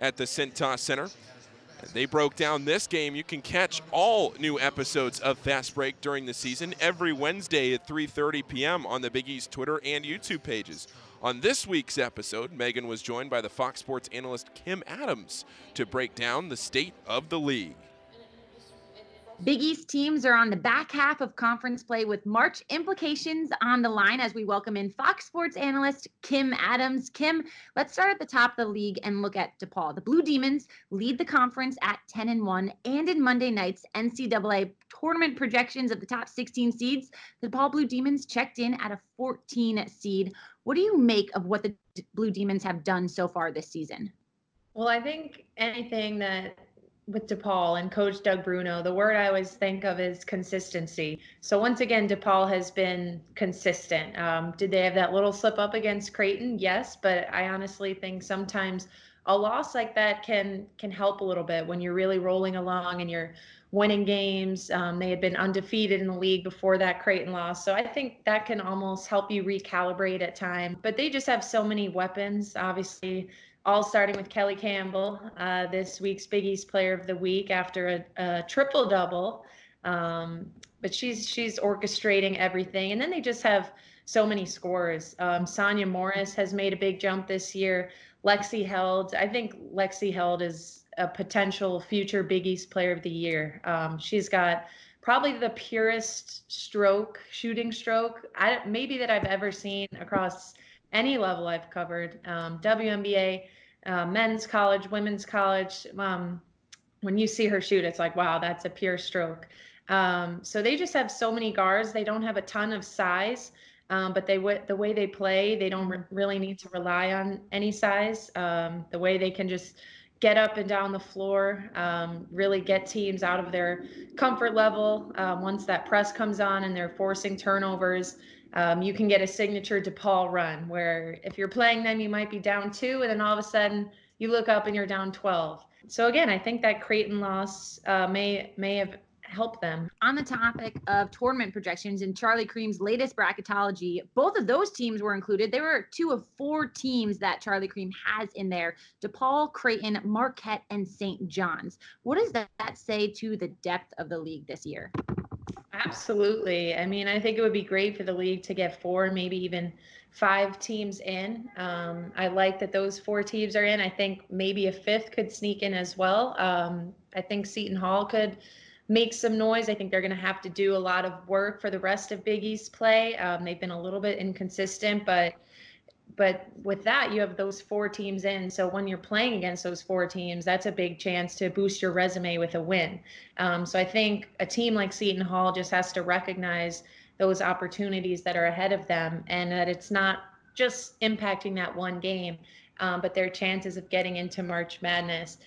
at the Cintas Center. They broke down this game. You can catch all new episodes of Fast Break during the season every Wednesday at 3:30 p.m. on the Big East Twitter and YouTube pages. On this week's episode, Megan was joined by the Fox Sports analyst Kim Adams to break down the state of the league. Big East teams are on the back half of conference play with March implications on the line as we welcome in Fox Sports analyst Kim Adams. Kim, let's start at the top of the league and look at DePaul. The Blue Demons lead the conference at 10 and 1, and in Monday night's NCAA tournament projections of the top 16 seeds, the DePaul Blue Demons checked in at a 14 seed. What do you make of what the Blue Demons have done so far this season? Well, I think anything that with DePaul and Coach Doug Bruno, the word I always think of is consistency. So once again, DePaul has been consistent. Um, did they have that little slip up against Creighton? Yes, but I honestly think sometimes a loss like that can can help a little bit when you're really rolling along and you're winning games. Um, they had been undefeated in the league before that Creighton loss, so I think that can almost help you recalibrate at time. But they just have so many weapons, obviously all starting with Kelly Campbell, uh, this week's Big East Player of the Week after a, a triple double. Um, but she's she's orchestrating everything, and then they just have so many scores. Um, Sonya Morris has made a big jump this year. Lexi Held, I think Lexi Held is a potential future Big East Player of the Year. Um, she's got probably the purest stroke, shooting stroke, I, maybe that I've ever seen across any level I've covered. Um, WNBA, uh, men's college, women's college. Um, when you see her shoot, it's like, wow, that's a pure stroke. Um, so they just have so many guards. They don't have a ton of size, um, but they w- the way they play, they don't re- really need to rely on any size. Um, the way they can just get up and down the floor, um, really get teams out of their comfort level. Um, once that press comes on and they're forcing turnovers, um, you can get a signature DePaul run where if you're playing them, you might be down two, and then all of a sudden you look up and you're down 12. So again, I think that Creighton loss uh, may may have help them. On the topic of tournament projections in Charlie Creme's latest bracketology, both of those teams were included. They were two of four teams that Charlie Creme has in there DePaul, Creighton, Marquette, and St. John's. What does that say to the depth of the league this year? Absolutely. I mean, I think it would be great for the league to get four, maybe even five teams in. Um, I like that those four teams are in. I think maybe a fifth could sneak in as well. Um, I think Seton Hall could make some noise. I think they're going to have to do a lot of work for the rest of Big East play. Um, they've been a little bit inconsistent, but but with that you have those four teams in so when you're playing against those four teams that's a big chance to boost your resume with a win um, so i think a team like seton hall just has to recognize those opportunities that are ahead of them and that it's not just impacting that one game um, but their chances of getting into march madness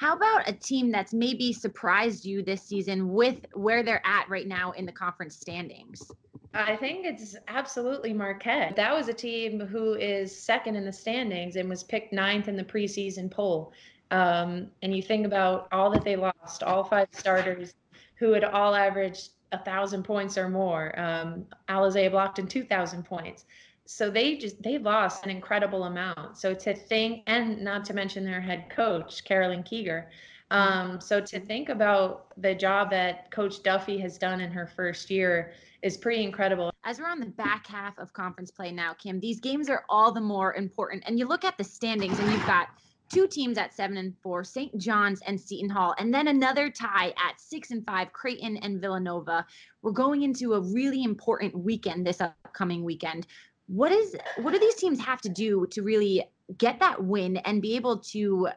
How about a team that's maybe surprised you this season with where they're at right now in the conference standings? I think it's absolutely Marquette. That was a team who is second in the standings and was picked ninth in the preseason poll. Um, and you think about all that they lost, all five starters who had all averaged a thousand points or more. Um, Alizé in 2,000 points. So they just they lost an incredible amount. So to think, and not to mention their head coach Carolyn Kieger. Um, so to think about the job that Coach Duffy has done in her first year is pretty incredible. As we're on the back half of conference play now, Kim, these games are all the more important. And you look at the standings, and you've got two teams at seven and four, St. John's and Seton Hall, and then another tie at six and five, Creighton and Villanova. We're going into a really important weekend this upcoming weekend. What is what do these teams have to do to really get that win and be able to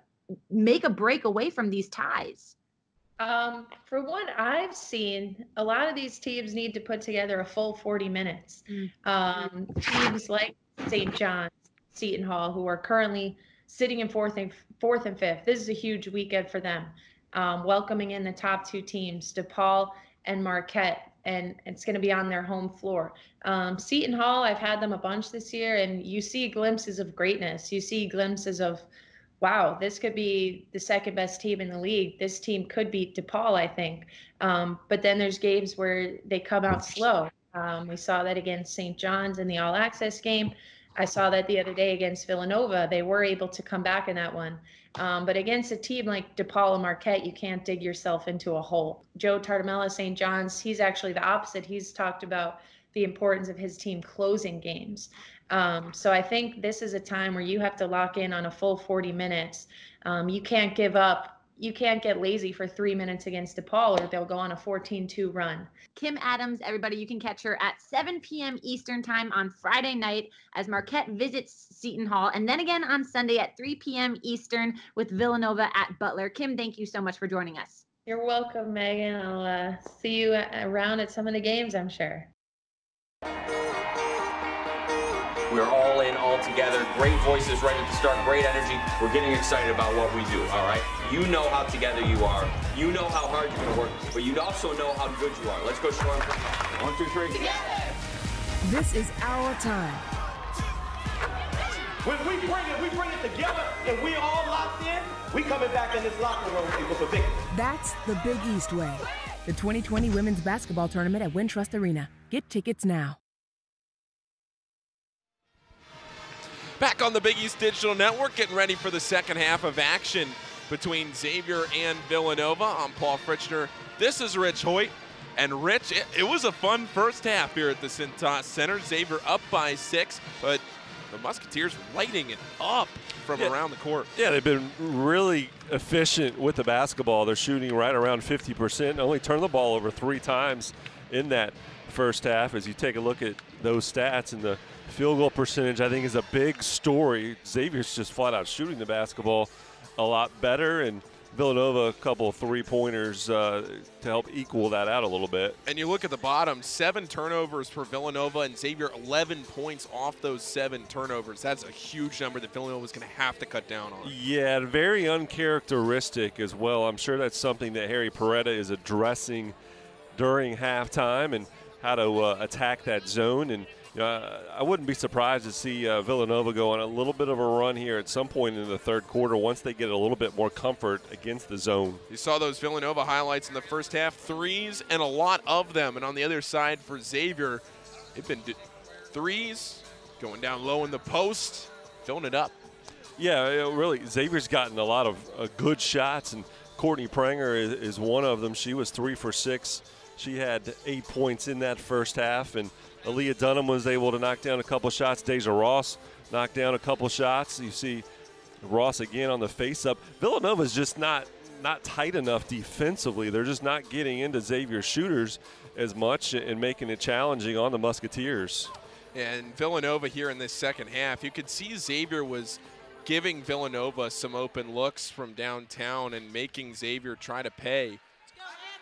make a break away from these ties? Um, for what I've seen, a lot of these teams need to put together a full 40 minutes. Um, teams like St. John's, Seton Hall, who are currently sitting in fourth and fourth and fifth. This is a huge weekend for them. Um, welcoming in the top two teams, DePaul and Marquette, and it's going to be on their home floor. Um, Seton Hall, I've had them a bunch this year, and you see glimpses of greatness. You see glimpses of wow, this could be the second best team in the league. This team could beat DePaul, I think. Um, but then there's games where they come out slow. Um, we saw that against St. John's in the All Access game. I saw that the other day against Villanova. They were able to come back in that one. Um, but against a team like DePaul and Marquette, you can't dig yourself into a hole. Joe Tartamella, St. John's, he's actually the opposite. He's talked about the importance of his team closing games. Um, so I think this is a time where you have to lock in on a full 40 minutes. Um, you can't give up. You can't get lazy for three minutes against DePaul, or they'll go on a 14-2 run. Kim Adams, everybody, you can catch her at 7 p.m. Eastern Time on Friday night as Marquette visits Seton Hall, and then again on Sunday at 3 p.m. Eastern with Villanova at Butler. Kim, thank you so much for joining us. You're welcome, Megan. I'll uh, see you around at some of the games, I'm sure. We're all in, together. Great voices right at the start, great energy. We're getting excited about what we do, all right? You know how together you are. You know how hard you're going to work, but you also know how good you are. Let's go show them. One, two, three. Together! This is our time. When we bring it, we bring it together, and we all locked in. We coming back in this locker room with a victory. That's the Big East way. The 2020 Women's Basketball Tournament at Wintrust Arena. Get tickets now. Back on the Big East Digital Network, getting ready for the second half of action between Xavier and Villanova. I'm Paul Fritchner. This is Rich Hoyt. And Rich, it, it was a fun first half here at the Cintas Center. Xavier up by six, but the Musketeers lighting it up from Yeah. around the court. Yeah, they've been really efficient with the basketball. They're shooting right around 50%, only turned the ball over three times in that first half. As you take a look at those stats and the field goal percentage, I think is a big story. Xavier's just flat out shooting the basketball a lot better, and Villanova a couple of three pointers uh, to help equal that out a little bit. And you look at the bottom, seven turnovers for Villanova, and Xavier 11 points off those seven turnovers. That's a huge number that Villanova Villanova's going to have to cut down on. Yeah, very uncharacteristic as well. I'm sure that's something that Harry Perretta is addressing during halftime and how to uh, attack that zone. And know, I, I wouldn't be surprised to see uh, Villanova go on a little bit of a run here at some point in the third quarter once they get a little bit more comfort against the zone. You saw those Villanova highlights in the first half, threes and a lot of them. And on the other side for Xavier, they've been d- threes going down low in the post, filling it up. Yeah, really, Xavier's gotten a lot of uh, good shots, and Courtney Prenger is, is one of them. She was three for six. She had eight points in that first half, and Aaliyah Dunham was able to knock down a couple shots. Deja Ross knocked down a couple shots. You see Ross again on the face-up. Villanova's just not not tight enough defensively. They're just not getting into Xavier shooters as much and making it challenging on the Musketeers. And Villanova here in this second half, you could see Xavier was giving Villanova some open looks from downtown and making Xavier try to pay.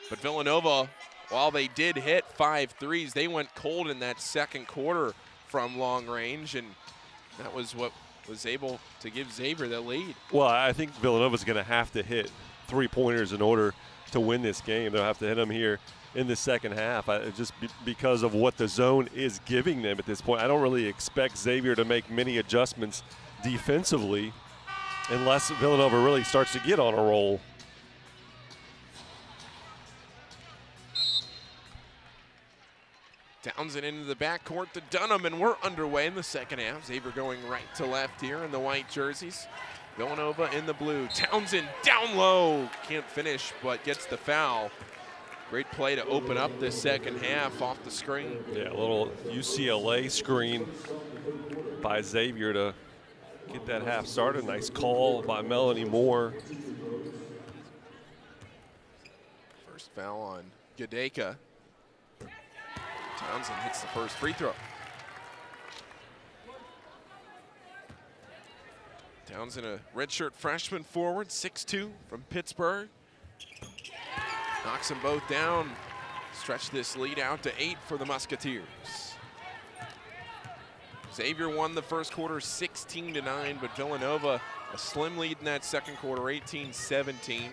But Villanova, while they did hit five threes, they went cold in that second quarter from long range, and that was what was able to give Xavier the lead. Well, I think Villanova's going to have to hit three pointers in order to win this game. They'll have to hit them here in the second half, I, just be, because of what the zone is giving them at this point. I don't really expect Xavier to make many adjustments defensively unless Villanova really starts to get on a roll. Townsend into the backcourt to Dunham, and we're underway in the second half. Xavier going right to left here in the white jerseys. Villanova in the blue. Townsend down low. Can't finish, but gets the foul. Great play to open up this second half off the screen. Yeah, a little UCLA screen by Xavier to get that half started. Nice call by Melanie Moore. First foul on Gedaka. Townsend hits the first free throw. Townsend, a redshirt freshman forward, 6'2 from Pittsburgh. Knocks them both down. Stretch this lead out to eight for the Musketeers. Xavier won the first quarter 16 to 9, but Villanova a slim lead in that second quarter, 18 17.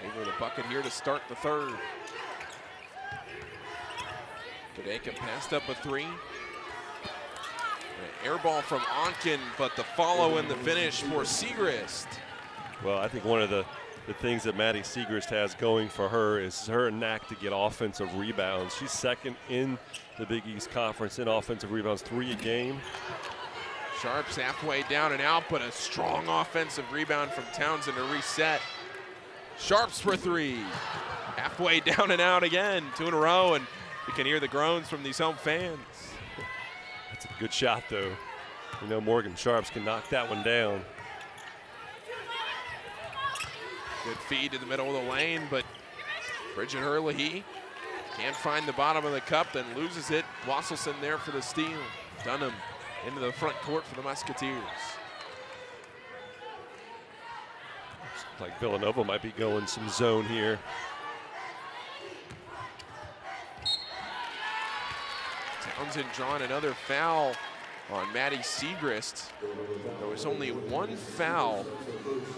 Xavier the bucket here to start the third. Gedaka passed up a three. An air ball from Onken, but the follow and the finish for Siegrist. Well, I think one of the, the things that Maddie Siegrist has going for her is her knack to get offensive rebounds. She's second in the Big East Conference in offensive rebounds, three a game. Sharps halfway down and out, but a strong offensive rebound from Townsend to reset. Sharps for three. Halfway down and out again, two in a row, and you can hear the groans from these home fans. That's a good shot, though. You know Morgan Sharps can knock that one down. Good feed to the middle of the lane, but Bridget Herlihy can't find the bottom of the cup, then loses it. Wasselson there for the steal. Dunham into the front court for the Musketeers. Looks like Villanova might be going some zone here. Townsend drawing another foul on Maddie Siegrist. There was only one foul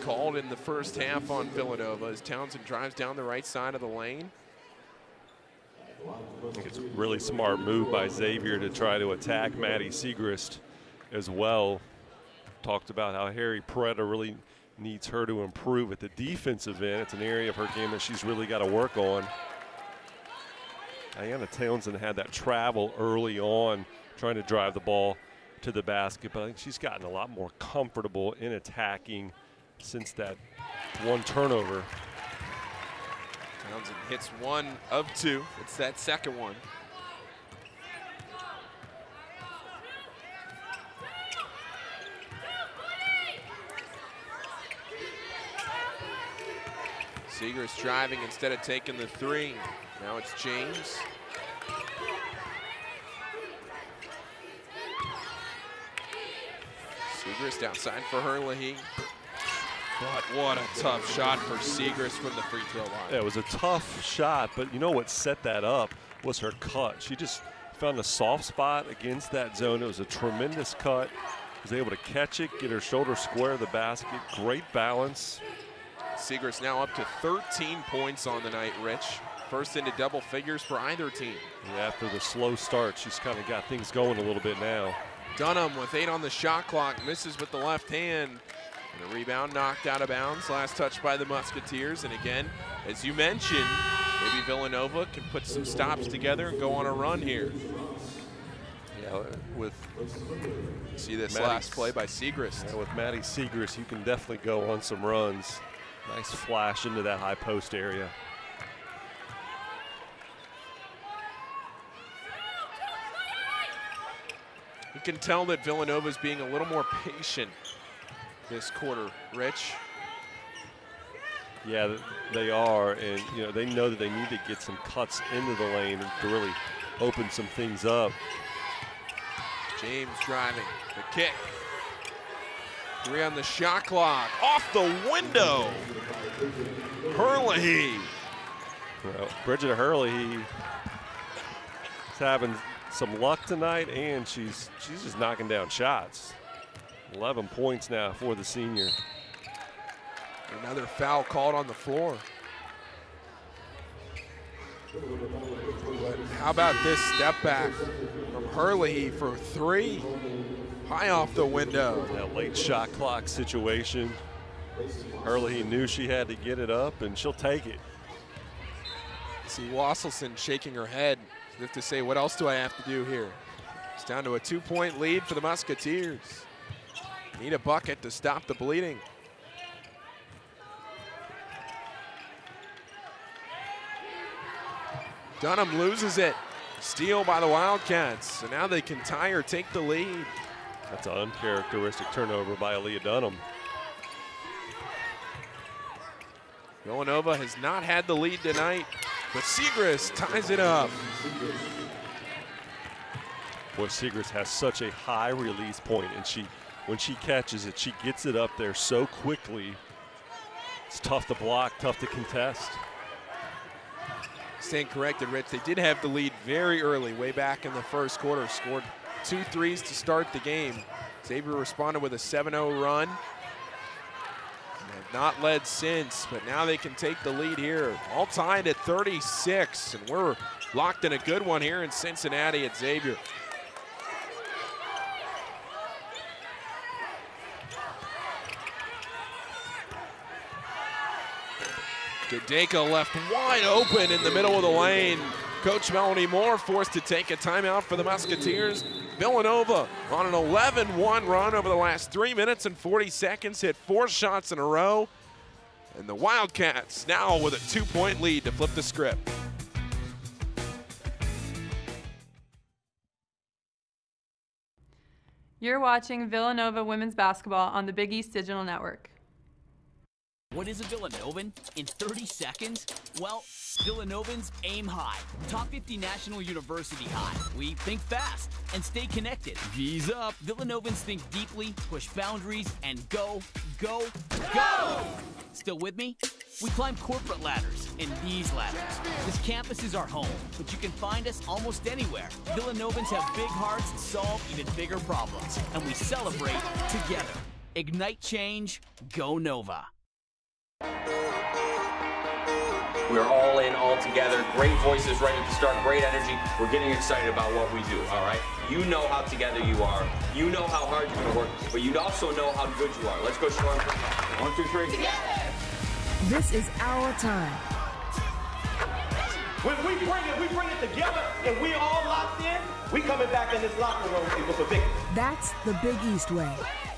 called in the first half on Villanova as Townsend drives down the right side of the lane. I think it's a really smart move by Xavier to try to attack Maddie Siegrist as well. Talked about how Harry Perretta really needs her to improve at the defensive end. It's an area of her game that she's really got to work on. Diana Townsend had that travel early on trying to drive the ball to the basket, but I think she's gotten a lot more comfortable in attacking since that one turnover. Townsend hits one of two. It's that second one. Siegrist driving instead of taking the three. Now it's James. Siegrist outside for Herlihy. But what a tough shot for Siegrist from the free throw line. Yeah, it was a tough shot, but you know what set that up was her cut. She just found a soft spot against that zone. It was a tremendous cut. Was able to catch it, get her shoulder square of the basket. Great balance. Siegrist now up to 13 points on the night, Rich. First into double figures for either team. Yeah, after the slow start, she's kind of got things going a little bit now. Dunham with eight on the shot clock, misses with the left hand. And a rebound knocked out of bounds. Last touch by the Musketeers. And again, as you mentioned, maybe Villanova can put some stops together and go on a run here. Yeah, with See this Maddie- last play by Siegrist. Yeah, with Maddie Siegrist, you can definitely go on some runs. Nice flash into that high post area. Can tell that Villanova's being a little more patient this quarter, Rich. Yeah, they are, and you know they know that they need to get some cuts into the lane to really open some things up. James driving, the kick. Three on the shot clock, off the window. Hurley. Well, Bridget Hurley is having some luck tonight, and she's she's just knocking down shots. 11 points now for the senior. Another foul called on the floor. But how about this step back from Hurley for three? High off the window. That late shot clock situation. Hurley knew she had to get it up, and she'll take it. See Wasselson shaking her head as if to say, what else do I have to do here? It's down to a two-point lead for the Musketeers. Need a bucket to stop the bleeding. Dunham loses it. Steal by the Wildcats. So now they can tie or take the lead. That's an uncharacteristic turnover by Aaliyah Dunham. Villanova has not had the lead tonight, but Siegrist ties it up. Boy, Siegrist has such a high release point, and she, when she catches it, she gets it up there so quickly. It's tough to block, tough to contest. Stand corrected, Rich. They did have the lead very early, way back in the first quarter. Scored two threes to start the game. Xavier responded with a 7-0 run. Not led since, but now they can take the lead here. All tied at 36, and we're locked in a good one here in Cincinnati at Xavier. Gedaka left wide open in the middle of the lane. Coach Melanie Moore forced to take a timeout for the Musketeers. Villanova on an 11-1 run over the last three minutes and 40 seconds, hit four shots in a row. And the Wildcats now with a two-point lead to flip the script. You're watching Villanova women's basketball on the Big East Digital Network. What is a Villanovan? In 30 seconds? Well, Villanovans aim high. Top 50 National University high. We think fast and stay connected. V's up. Villanovans think deeply, push boundaries, and go, go, go! Still with me? We climb corporate ladders and these ladders. This campus is our home, but you can find us almost anywhere. Villanovans have big hearts and solve even bigger problems, and we celebrate together. Ignite change, go Nova. We're all in, all together. Great voices ready to start, great energy. We're getting excited about what we do, all right? You know how together you are. You know how hard you're going to work, but you also know how good you are. Let's go show them. One, two, three. This is our time. When we bring it, we bring it together, and we all locked in. We coming back in this locker room with a victory. That's the Big East Way.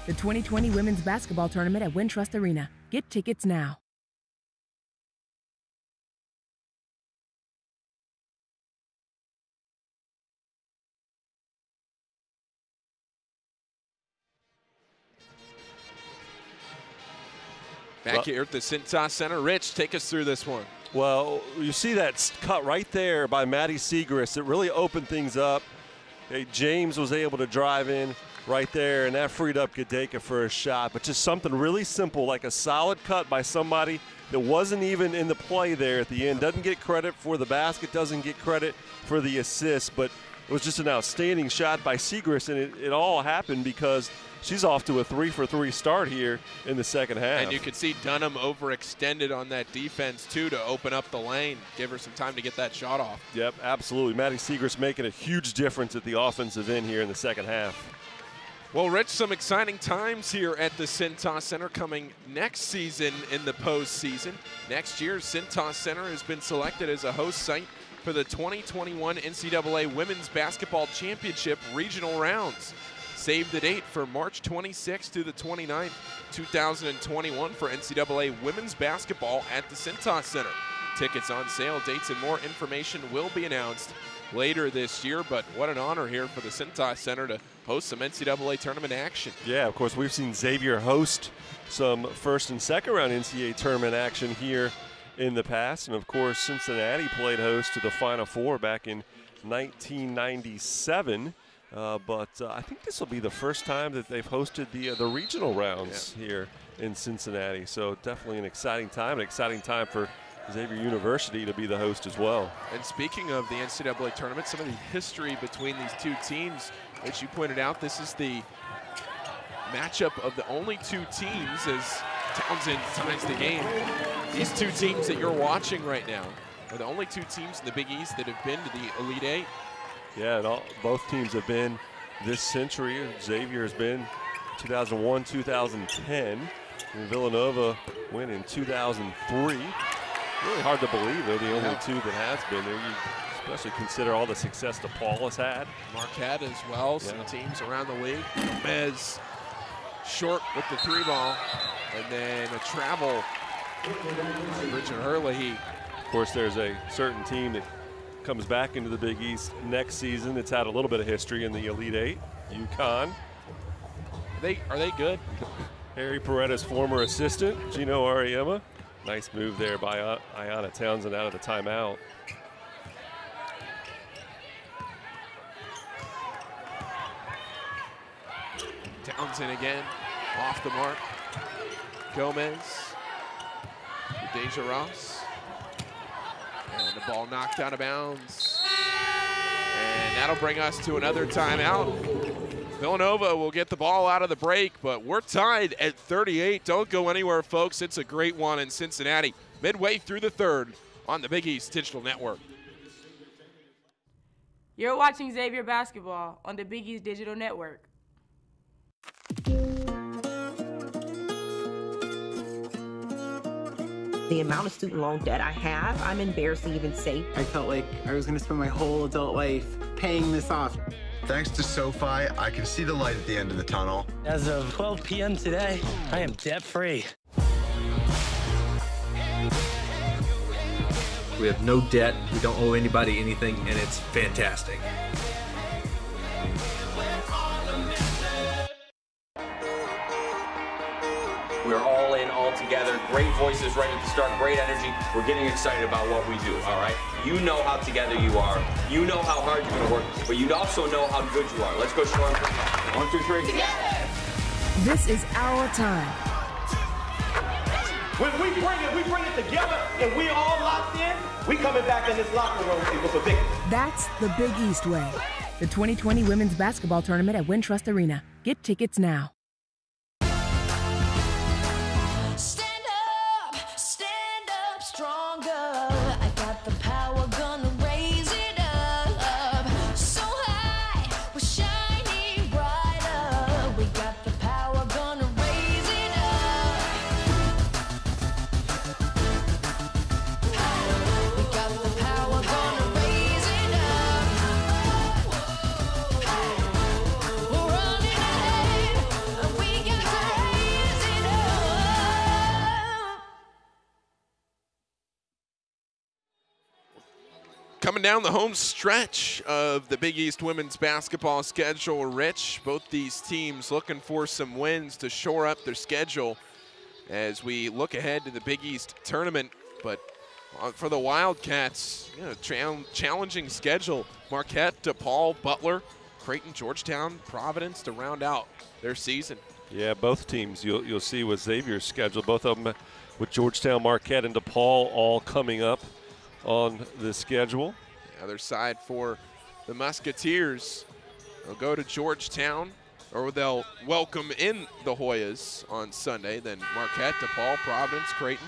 The 2020 Women's Basketball Tournament at Wintrust Arena. Get tickets now. Back Well- here at the Cintas Center. Rich, take us through this one. Well, you see that cut right there by Maddie Siegrist. It really opened things up. Hey, James was able to drive in right there, and that freed up Gedaka for a shot. But just something really simple, like a solid cut by somebody that wasn't even in the play there at the end. Doesn't get credit for the basket, doesn't get credit for the assist, but it was just an outstanding shot by Siegrist, and it, it all happened because she's off to a three for three start here in the second half. And you can see Dunham overextended on that defense too to open up the lane, give her some time to get that shot off. Yep, absolutely. Maddie Siegrist making a huge difference at the offensive end here in the second half. Well, Rich, some exciting times here at the Cintas Center coming next season in the postseason. Next year, Cintas Center has been selected as a host site for the 2021 NCAA Women's Basketball Championship regional rounds. Save the date for March 26th to the 29th, 2021 for NCAA Women's Basketball at the Cintas Center. Tickets on sale, dates and more information will be announced later this year, but what an honor here for the Cintas Center to host some NCAA tournament action. Yeah, of course, we've seen Xavier host some first and second round NCAA tournament action here in the past. And of course, Cincinnati played host to the Final Four back in 1997. Uh, but uh, I think this will be the first time that they've hosted the uh, the regional rounds yeah. here in Cincinnati. So definitely an exciting time, an exciting time for Xavier University to be the host as well. And speaking of the NCAA tournament, some of the history between these two teams, as you pointed out, this is the matchup of the only two teams as Townsend ties the game. These two teams that you're watching right now are the only two teams in the Big East that have been to the Elite Eight. Yeah, all, both teams have been this century. Xavier has been 2001, 2010. And Villanova went in 2003. Really hard to believe they're the only yeah. two that has been there. You especially consider all the success DePaul has had. Marquette as well, some yeah. teams around the league. Gomez short with the three ball. And then a travel Richard Hurley. Of course, there's a certain team that comes back into the Big East next season. It's had a little bit of history in the Elite Eight. UConn. Are they are they good? Harry Perretta's former assistant, Geno Auriemma. Nice move there by Ayanna Townsend out of the timeout. Townsend again, off the mark. Gomez, Deja Ross. And the ball knocked out of bounds. And that'll bring us to another timeout. Villanova will get the ball out of the break, but we're tied at 38. Don't go anywhere, folks. It's a great one in Cincinnati. Midway through the third on the Big East Digital Network. You're watching Xavier Basketball on the Big East Digital Network. The amount of student loan debt I have, I'm embarrassed to even say. I felt like I was going to spend my whole adult life paying this off. Thanks to SoFi, I can see the light at the end of the tunnel. As of 12 p.m. today, I am debt free. We have no debt, we don't owe anybody anything, and it's fantastic. Together. Great voices ready to start, great energy. We're getting excited about what we do, all right? You know how together you are. You know how hard you're going to work, but you also know how good you are. Let's go, Storm. One, two, three. Together! This is our time. When we bring it, we bring it together, and we all locked in. We coming back in this locker room with a victory. That's the Big East way. The 2020 Women's Basketball Tournament at Wintrust Arena. Get tickets now. Down the home stretch of the Big East women's basketball schedule, Rich. Both these teams looking for some wins to shore up their schedule as we look ahead to the Big East tournament. But uh, for the Wildcats, you know, challenging schedule. Marquette, DePaul, Butler, Creighton, Georgetown, Providence to round out their season. Yeah, both teams you'll, you'll see with Xavier's schedule, both of them with Georgetown, Marquette, and DePaul all coming up on the schedule. The other side for the Musketeers. They'll go to Georgetown. or they'll welcome in the Hoyas on Sunday. Then Marquette, DePaul, Providence, Creighton,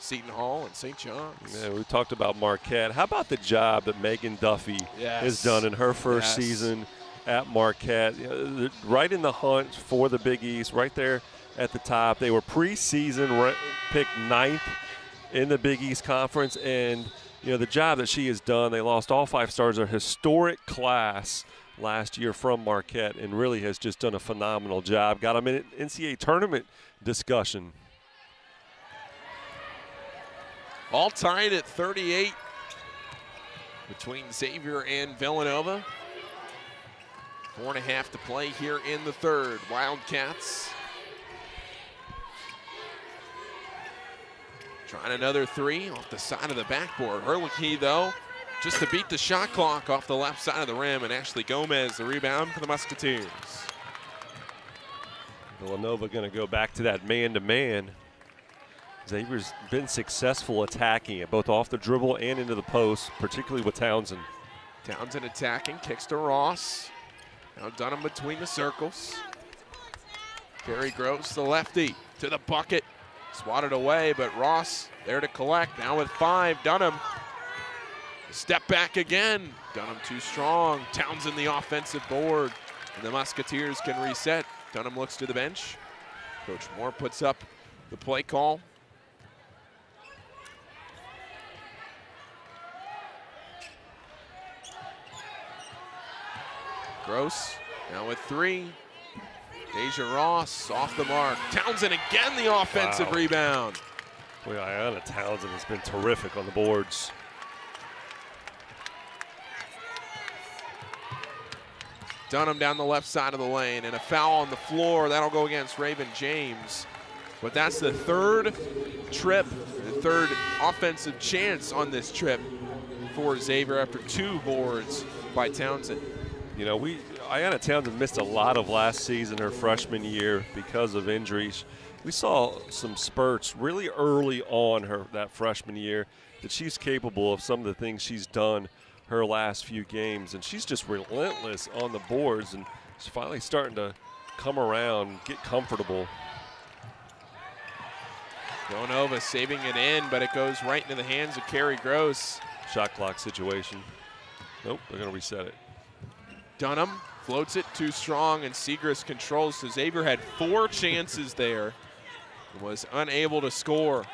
Seton Hall, and St. John's. Yeah, we talked about Marquette. How about the job that Megan Duffy Yes. has done in her first Yes. season at Marquette? You know, they're right in the hunt for the Big East, right there at the top. They were preseason picked ninth in the Big East Conference, and you know the job that she has done. They lost all five stars, a historic class last year from Marquette, and really has just done a phenomenal job. Got them in an NCAA tournament discussion. All tied at 38 between Xavier and Villanova. Four and a half to play here in the third. Wildcats trying another three off the side of the backboard. Herlihy, though, just to beat the shot clock off the left side of the rim, and Ashley Gomez, the rebound for the Musketeers. Villanova going to go back to that man-to-man. Xavier's been successful attacking it, both off the dribble and into the post, particularly with Townsend. Townsend attacking, kicks to Ross. Now Dunham between the circles. Gary Gross, the lefty, to the bucket. Swatted away, but Ross there to collect. Now with five, Dunham. Step back again. Dunham too strong. Townsend the offensive board. And the Musketeers can reset. Dunham looks to the bench. Coach Moore puts up the play call. Gross now with three. Deja Ross off the mark. Townsend again the offensive Wow. rebound. Boy, Ayanna Townsend has been terrific on the boards. Dunham down the left side of the lane and a foul on the floor. That'll go against Raven James. But that's the third trip, the third offensive chance on this trip for Xavier after two boards by Townsend. You know, we Ayanna Townsend missed a lot of last season, her freshman year, because of injuries. We saw some spurts really early on her that freshman year that she's capable of some of the things she's done her last few games, and she's just relentless on the boards, and she's finally starting to come around, get comfortable. Villanova saving it in, but it goes right into the hands of Carrie Gross. Shot clock situation. Nope, they're going to reset it. Dunham floats it too strong, and Siegrist controls. So Xavier had four chances there and was unable to score.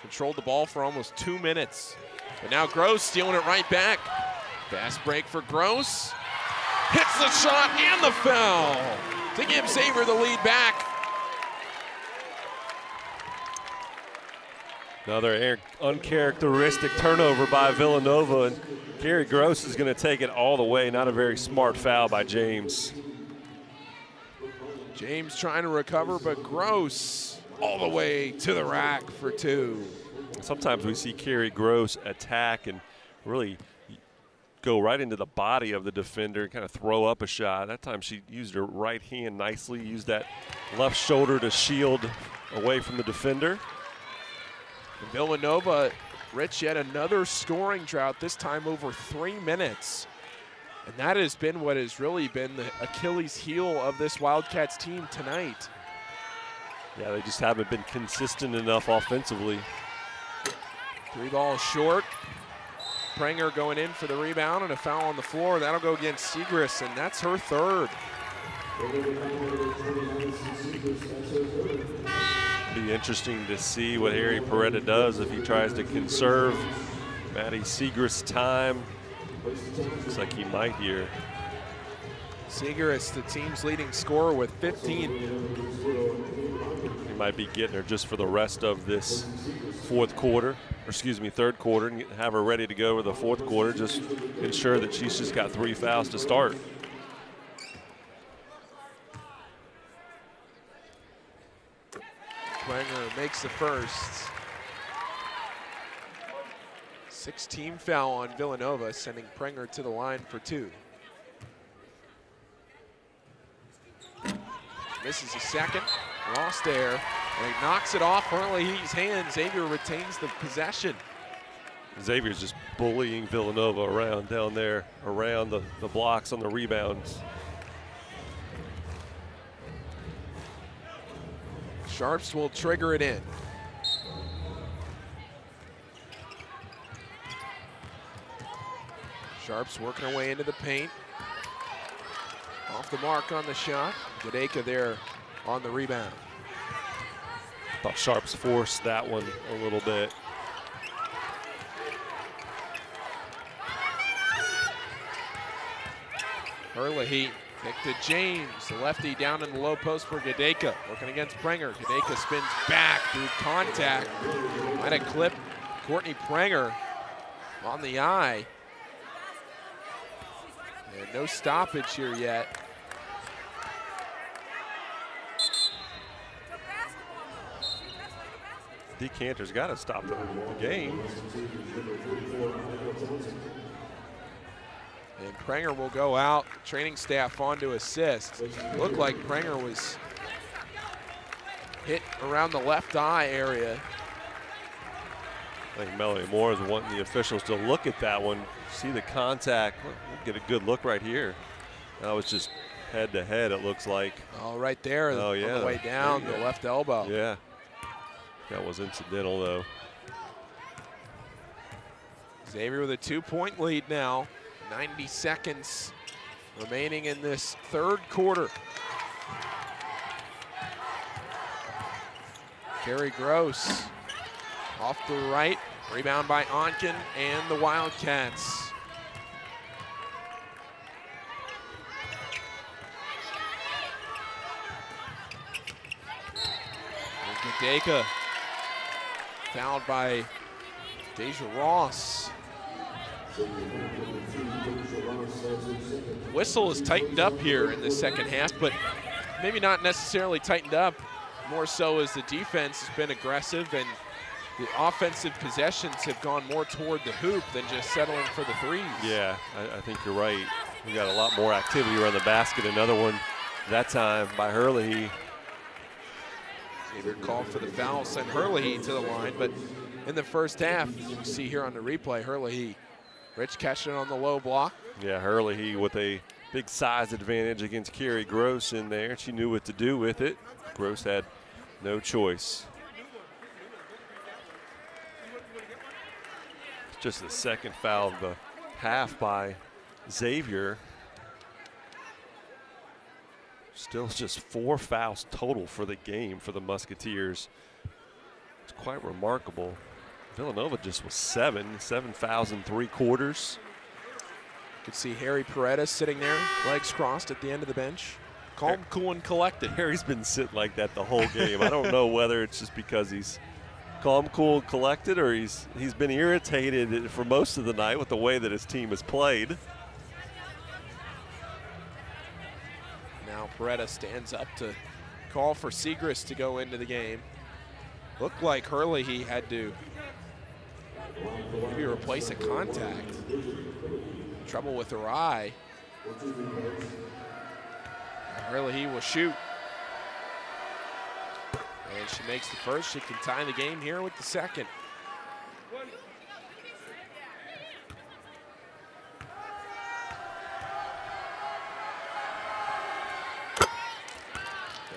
Controlled the ball for almost two minutes. But now Gross stealing it right back. Fast break for Gross. Hits the shot and the foul to give Xavier the lead back. Another uncharacteristic turnover by Villanova, and Gary Gross is going to take it all the way. Not a very smart foul by James. James trying to recover, but Gross all the way to the rack for two. Sometimes we see Kerry Gross attack and really go right into the body of the defender, and kind of throw up a shot. That time she used her right hand nicely, used that left shoulder to shield away from the defender. Villanova, Rich, yet another scoring drought, this time over three minutes. And that has been what has really been the Achilles heel of this Wildcats team tonight. Yeah, they just haven't been consistent enough offensively. Three balls short. Prenger going in for the rebound and a foul on the floor. That'll go against Siegrist, and that's her third. Be interesting to see what Harry Perretta does if he tries to conserve Maddie Siegrist's time. Looks like he might here. Siegrist, the team's leading scorer with 15. He might be getting her just for the rest of this fourth quarter, or excuse me, third quarter, and have her ready to go for the fourth quarter. Just ensure that she's just got three fouls to start. Prenger makes the first. 16 foul on Villanova, sending Prenger to the line for two. Misses a second. lost there. And he knocks it off Herlihy's hand. Xavier retains the possession. Xavier's just bullying Villanova around down there, around the, the blocks on the rebounds. Sharps will trigger it in. Sharps working her way into the paint. Off the mark on the shot. Gedaka there on the rebound. Thought Sharps forced that one a little bit. Herlihy kick to James. The lefty down in the low post for Gedaka. Working against Prenger. Gedaka spins back through contact. Might have clipped Courtney Prenger on the eye. And no stoppage here yet. Dee Kantner's got to stop the game. And Prenger will go out. Training staff on to assist. Looked like Prenger was hit around the left eye area. I think Melanie Moore is wanting the officials to look at that one, see the contact. We'll get a good look right here. That was just head to head, it looks like. Oh, right there Oh, yeah. the way down, the left elbow. Yeah. That was incidental, though. Xavier with a two-point lead now. 90 seconds remaining in this third quarter. Kerry Gross off the right. Rebound by Onken and the Wildcats. And Gedaka fouled by Deja Ross. Whistle is tightened up here in the second half, but maybe not necessarily tightened up. More so as the defense has been aggressive and the offensive possessions have gone more toward the hoop than just settling for the threes. Yeah, I, I think you're right. We got a lot more activity around the basket. Another one that time by Herlihy. Xavier called for the foul, sent Herlihy to the line, but in the first half, you see here on the replay, Herlihy, Rich catching on the low block. Yeah, Herlihy with a big size advantage against Kerry Gross in there. She knew what to do with it. Gross had no choice. It's just the second foul of the half by Xavier. Still just four fouls total for the game for the Musketeers. It's quite remarkable. Villanova just was seven, seven fouls in three quarters. You can see Harry Perretta sitting there, legs crossed at the end of the bench. Calm, cool, and collected. Harry's been sitting like that the whole game. I don't know whether it's just because he's calm, cool, and collected, or he's he's been irritated for most of the night with the way that his team has played. Now Perretta stands up to call for Siegrist to go into the game. Looked like Herlihy had to maybe replace a contact. Trouble with her eye. Herlihy will shoot. And she makes the first. She can tie the game here with the second.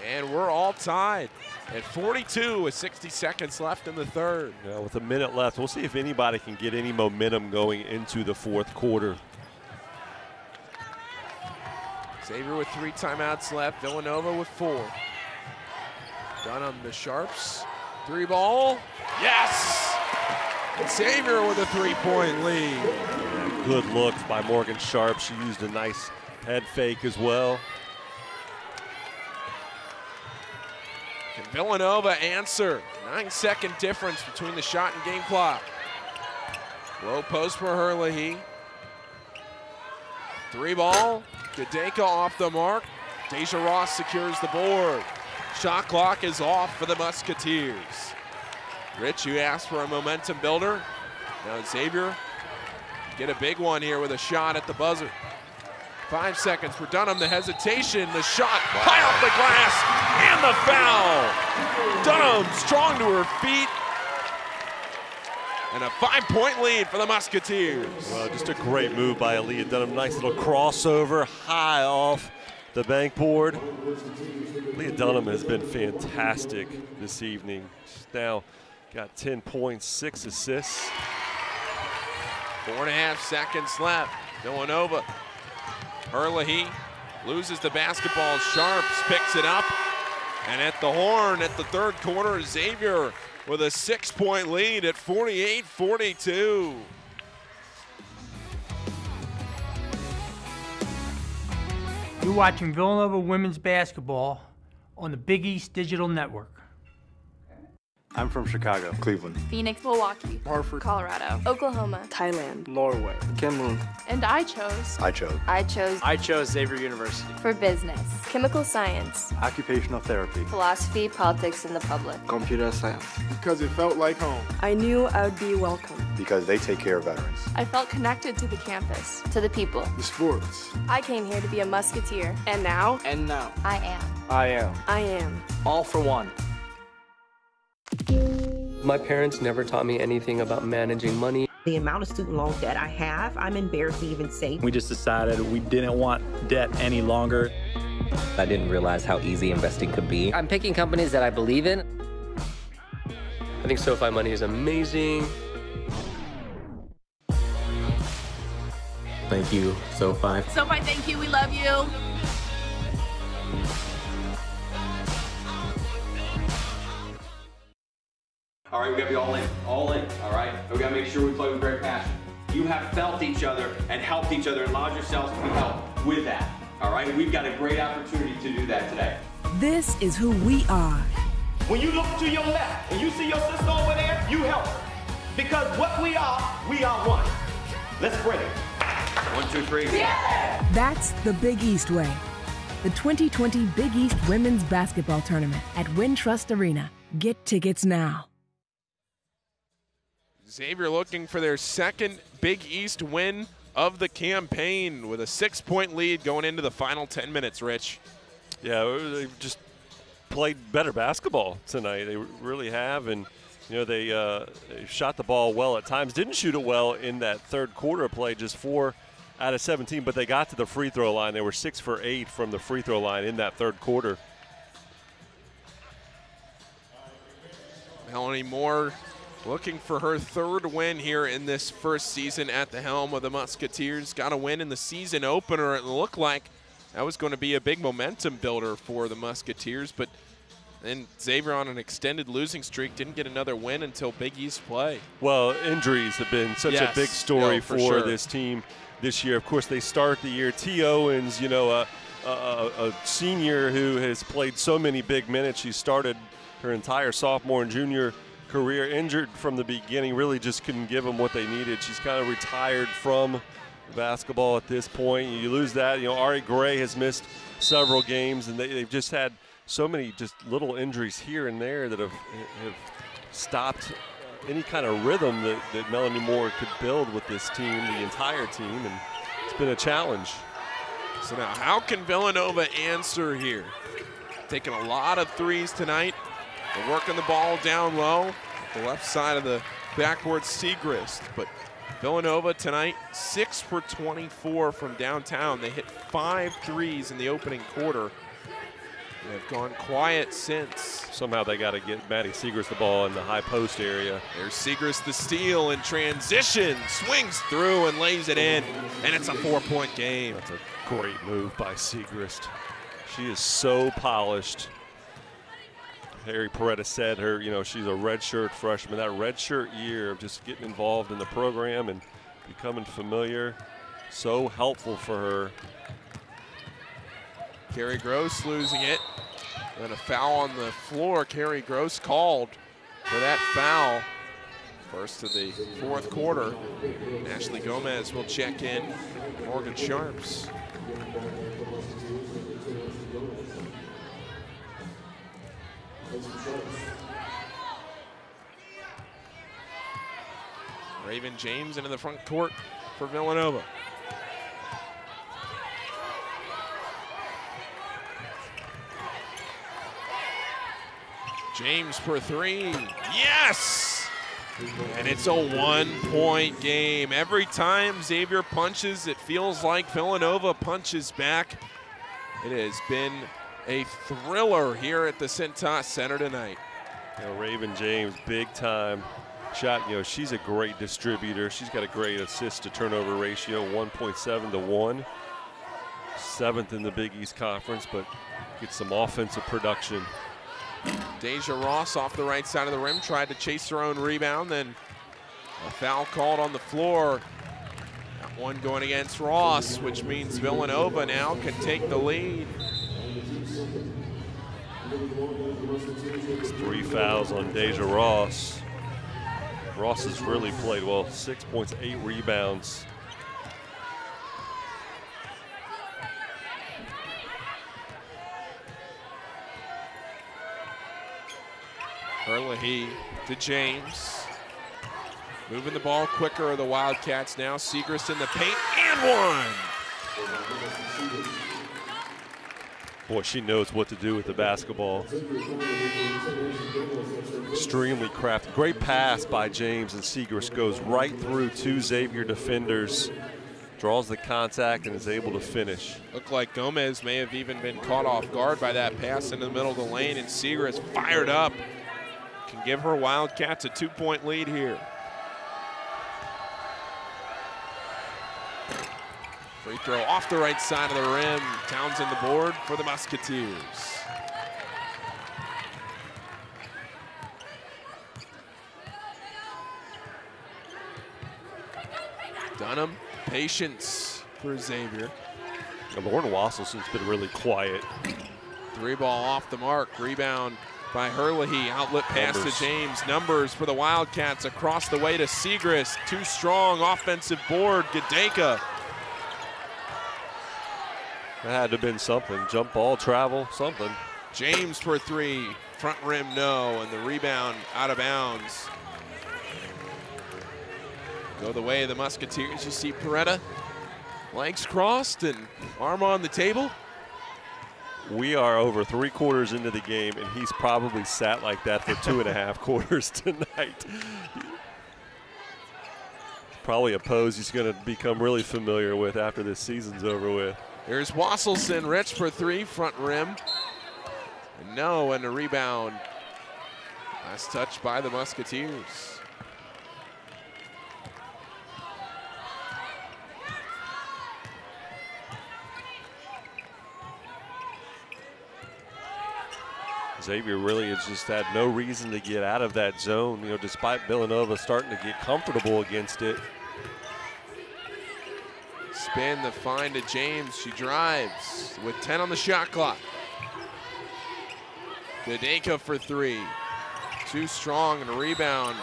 And we're all tied at 42 with 60 seconds left in the third. Now with a minute left, we'll see if anybody can get any momentum going into the fourth quarter. Xavier with three timeouts left. Villanova with four. Dunham the Sharps. Three ball. Yes! And Xavier with a three-point lead. Good look by Morgan Sharp. She used a nice head fake as well. Villanova answer? Nine second difference between the shot and game clock. Low post for Herlihy. Three ball. Gedaka off the mark. Deja Ross secures the board. Shot clock is off for the Musketeers. Rich, you asked for a momentum builder. Now Xavier get a big one here with a shot at the buzzer. Five seconds for Dunham. The hesitation, the shot, high off the glass, and the foul. Dunham strong to her feet. And a five-point lead for the Musketeers. Well, just a great move by Aaliyah Dunham. Nice little crossover, high off the bank board. Leah Dunham has been fantastic this evening. She's now got 10 points, six assists. Four and a half seconds left. Villanova. Herlihy loses the basketball. Sharps picks it up. And at the horn at the third quarter, Xavier with a six point lead at 48 42. You're watching Villanova women's basketball on the Big East Digital Network. I'm from Chicago, Cleveland, Phoenix, Milwaukee, Hartford, Colorado, Oklahoma, Thailand, Norway, Cameroon. and I chose I chose. I chose I chose Xavier University. for business, chemical science, Occupational therapy, philosophy, politics, and the public. computer science. Because it felt like home. I knew I would be welcome. Because they take care of veterans. I felt connected to the campus, to the people. The sports. I came here to be a musketeer, and now And now, I am. I am. I am. All for one. My parents never taught me anything about managing money. The amount of student loan debt I have, I'm embarrassed to even say. We just decided we didn't want debt any longer. I didn't realize how easy investing could be. I'm picking companies that I believe in. I think SoFi Money is amazing. Thank you, SoFi. SoFi, thank you. We love you. All right, we gotta be all in, all in, all right? We gotta make sure we play with great passion. You have felt each other and helped each other and allowed yourselves to be helped with that, all right? We've got a great opportunity to do that today. This is who we are. When you look to your left and you see your sister over there, you help her. Because what we are, we are one. Let's break it. One, two, three. That's the Big East way. The 2020 Big East Women's Basketball Tournament at Wintrust Arena. Get tickets now. Xavier looking for their second Big East win of the campaign with a six point lead going into the final 10 minutes, Rich. Yeah, they just played better basketball tonight. They really have, and you know they, uh, they shot the ball well at times. Didn't shoot it well in that third quarter play, just four out of 17. But they got to the free throw line. They were six for eight from the free throw line in that third quarter. Melanie Moore looking for her third win here in this first season at the helm of the Musketeers. Got a win in the season opener. It looked like that was going to be a big momentum builder for the Musketeers, but then Xavier on an extended losing streak didn't get another win until Big East play. Well, injuries have been such Yes. a big story No, for for, sure. this team this year. Of course, they start the year. T. Owens, you know, a, a, a- a senior who has played so many big minutes. She started her entire sophomore and junior career injured from the beginning. Really, just couldn't give them what they needed. She's kind of retired from basketball at this point. You lose that. You know, Ari Gray has missed several games, and they, they've just had so many just little injuries here and there that have have stopped any kind of rhythm that, that Melanie Moore could build with this team, the entire team, and it's been a challenge. So now, how can Villanova answer here? Taking a lot of threes tonight. They're working the ball down low, the left side of the backboard Siegrist. But Villanova tonight, six for 24 from downtown. They hit five threes in the opening quarter. They've gone quiet since. Somehow they got to get Maddie Siegrist the ball in the high post area. There's Siegrist the steal in transition, swings through and lays it in, and it's a four-point game. That's a great move by Siegrist. She is so polished. Harry Perretta said her, you know, she's a redshirt freshman. That redshirt year of just getting involved in the program and becoming familiar, so helpful for her. Carrie Gross losing it. And a foul on the floor. Carrie Gross called for that foul. First of the fourth quarter. Ashley Gomez will check in. Morgan Sharps. Raven James into the front court for Villanova. James for three. Yes! And it's a one point game. Every time Xavier punches, it feels like Villanova punches back. It has been a thriller here at the Cintas Center tonight. You know, Raven James, big time shot. You know, she's a great distributor. She's got a great assist to turnover ratio, 1.7 to 1. Seventh in the Big East Conference, but gets some offensive production. Deja Ross off the right side of the rim, tried to chase her own rebound, then a foul called on the floor. That one going against Ross, which means Villanova now can take the lead. It's three fouls on Deja Ross. Ross has really played well. Six points, eight rebounds. Herlihy to James. Moving the ball quicker are the Wildcats now. Siegrist in the paint and one. Boy, she knows what to do with the basketball. Extremely crafty. Great pass by James, and Siegrist goes right through two Xavier defenders, draws the contact, and is able to finish. Looked like Gomez may have even been caught off guard by that pass into the middle of the lane, and Siegrist fired up. Can give her Wildcats a two-point lead here. Free throw off the right side of the rim. Townsend the board for the Musketeers. Dunham, patience for Xavier. And Lauren Wasselson's been really quiet. Three ball off the mark. Rebound by Herlihy. Outlet pass Numbers. to James. Numbers for the Wildcats across the way to Siegrist. Too strong offensive board. Gedaka That had to have been something. Jump ball, travel, something. James for three. Front rim, no. And the rebound out of bounds. Go the way of the Musketeers. You see Perretta. Legs crossed and arm on the table. We are over three quarters into the game, and he's probably sat like that for two and a half quarters tonight. Probably a pose he's going to become really familiar with after this season's over with. Here's Wasselson, Rich for three, front rim. And no, and a rebound. Last touch by the Musketeers. Xavier really has just had no reason to get out of that zone, you know, despite Villanova starting to get comfortable against it. Spin the find to James. She drives with 10 on the shot clock. Gedaka for three. Too strong and a rebound.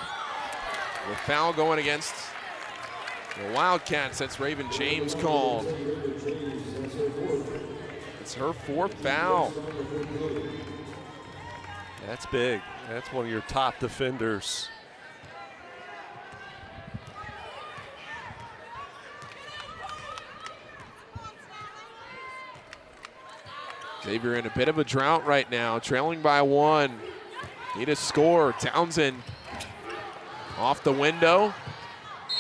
The foul going against the Wildcats. That's Raven James called. It's her fourth foul. That's big. That's one of your top defenders. Xavier in a bit of a drought right now, trailing by one. Need a score. Townsend off the window.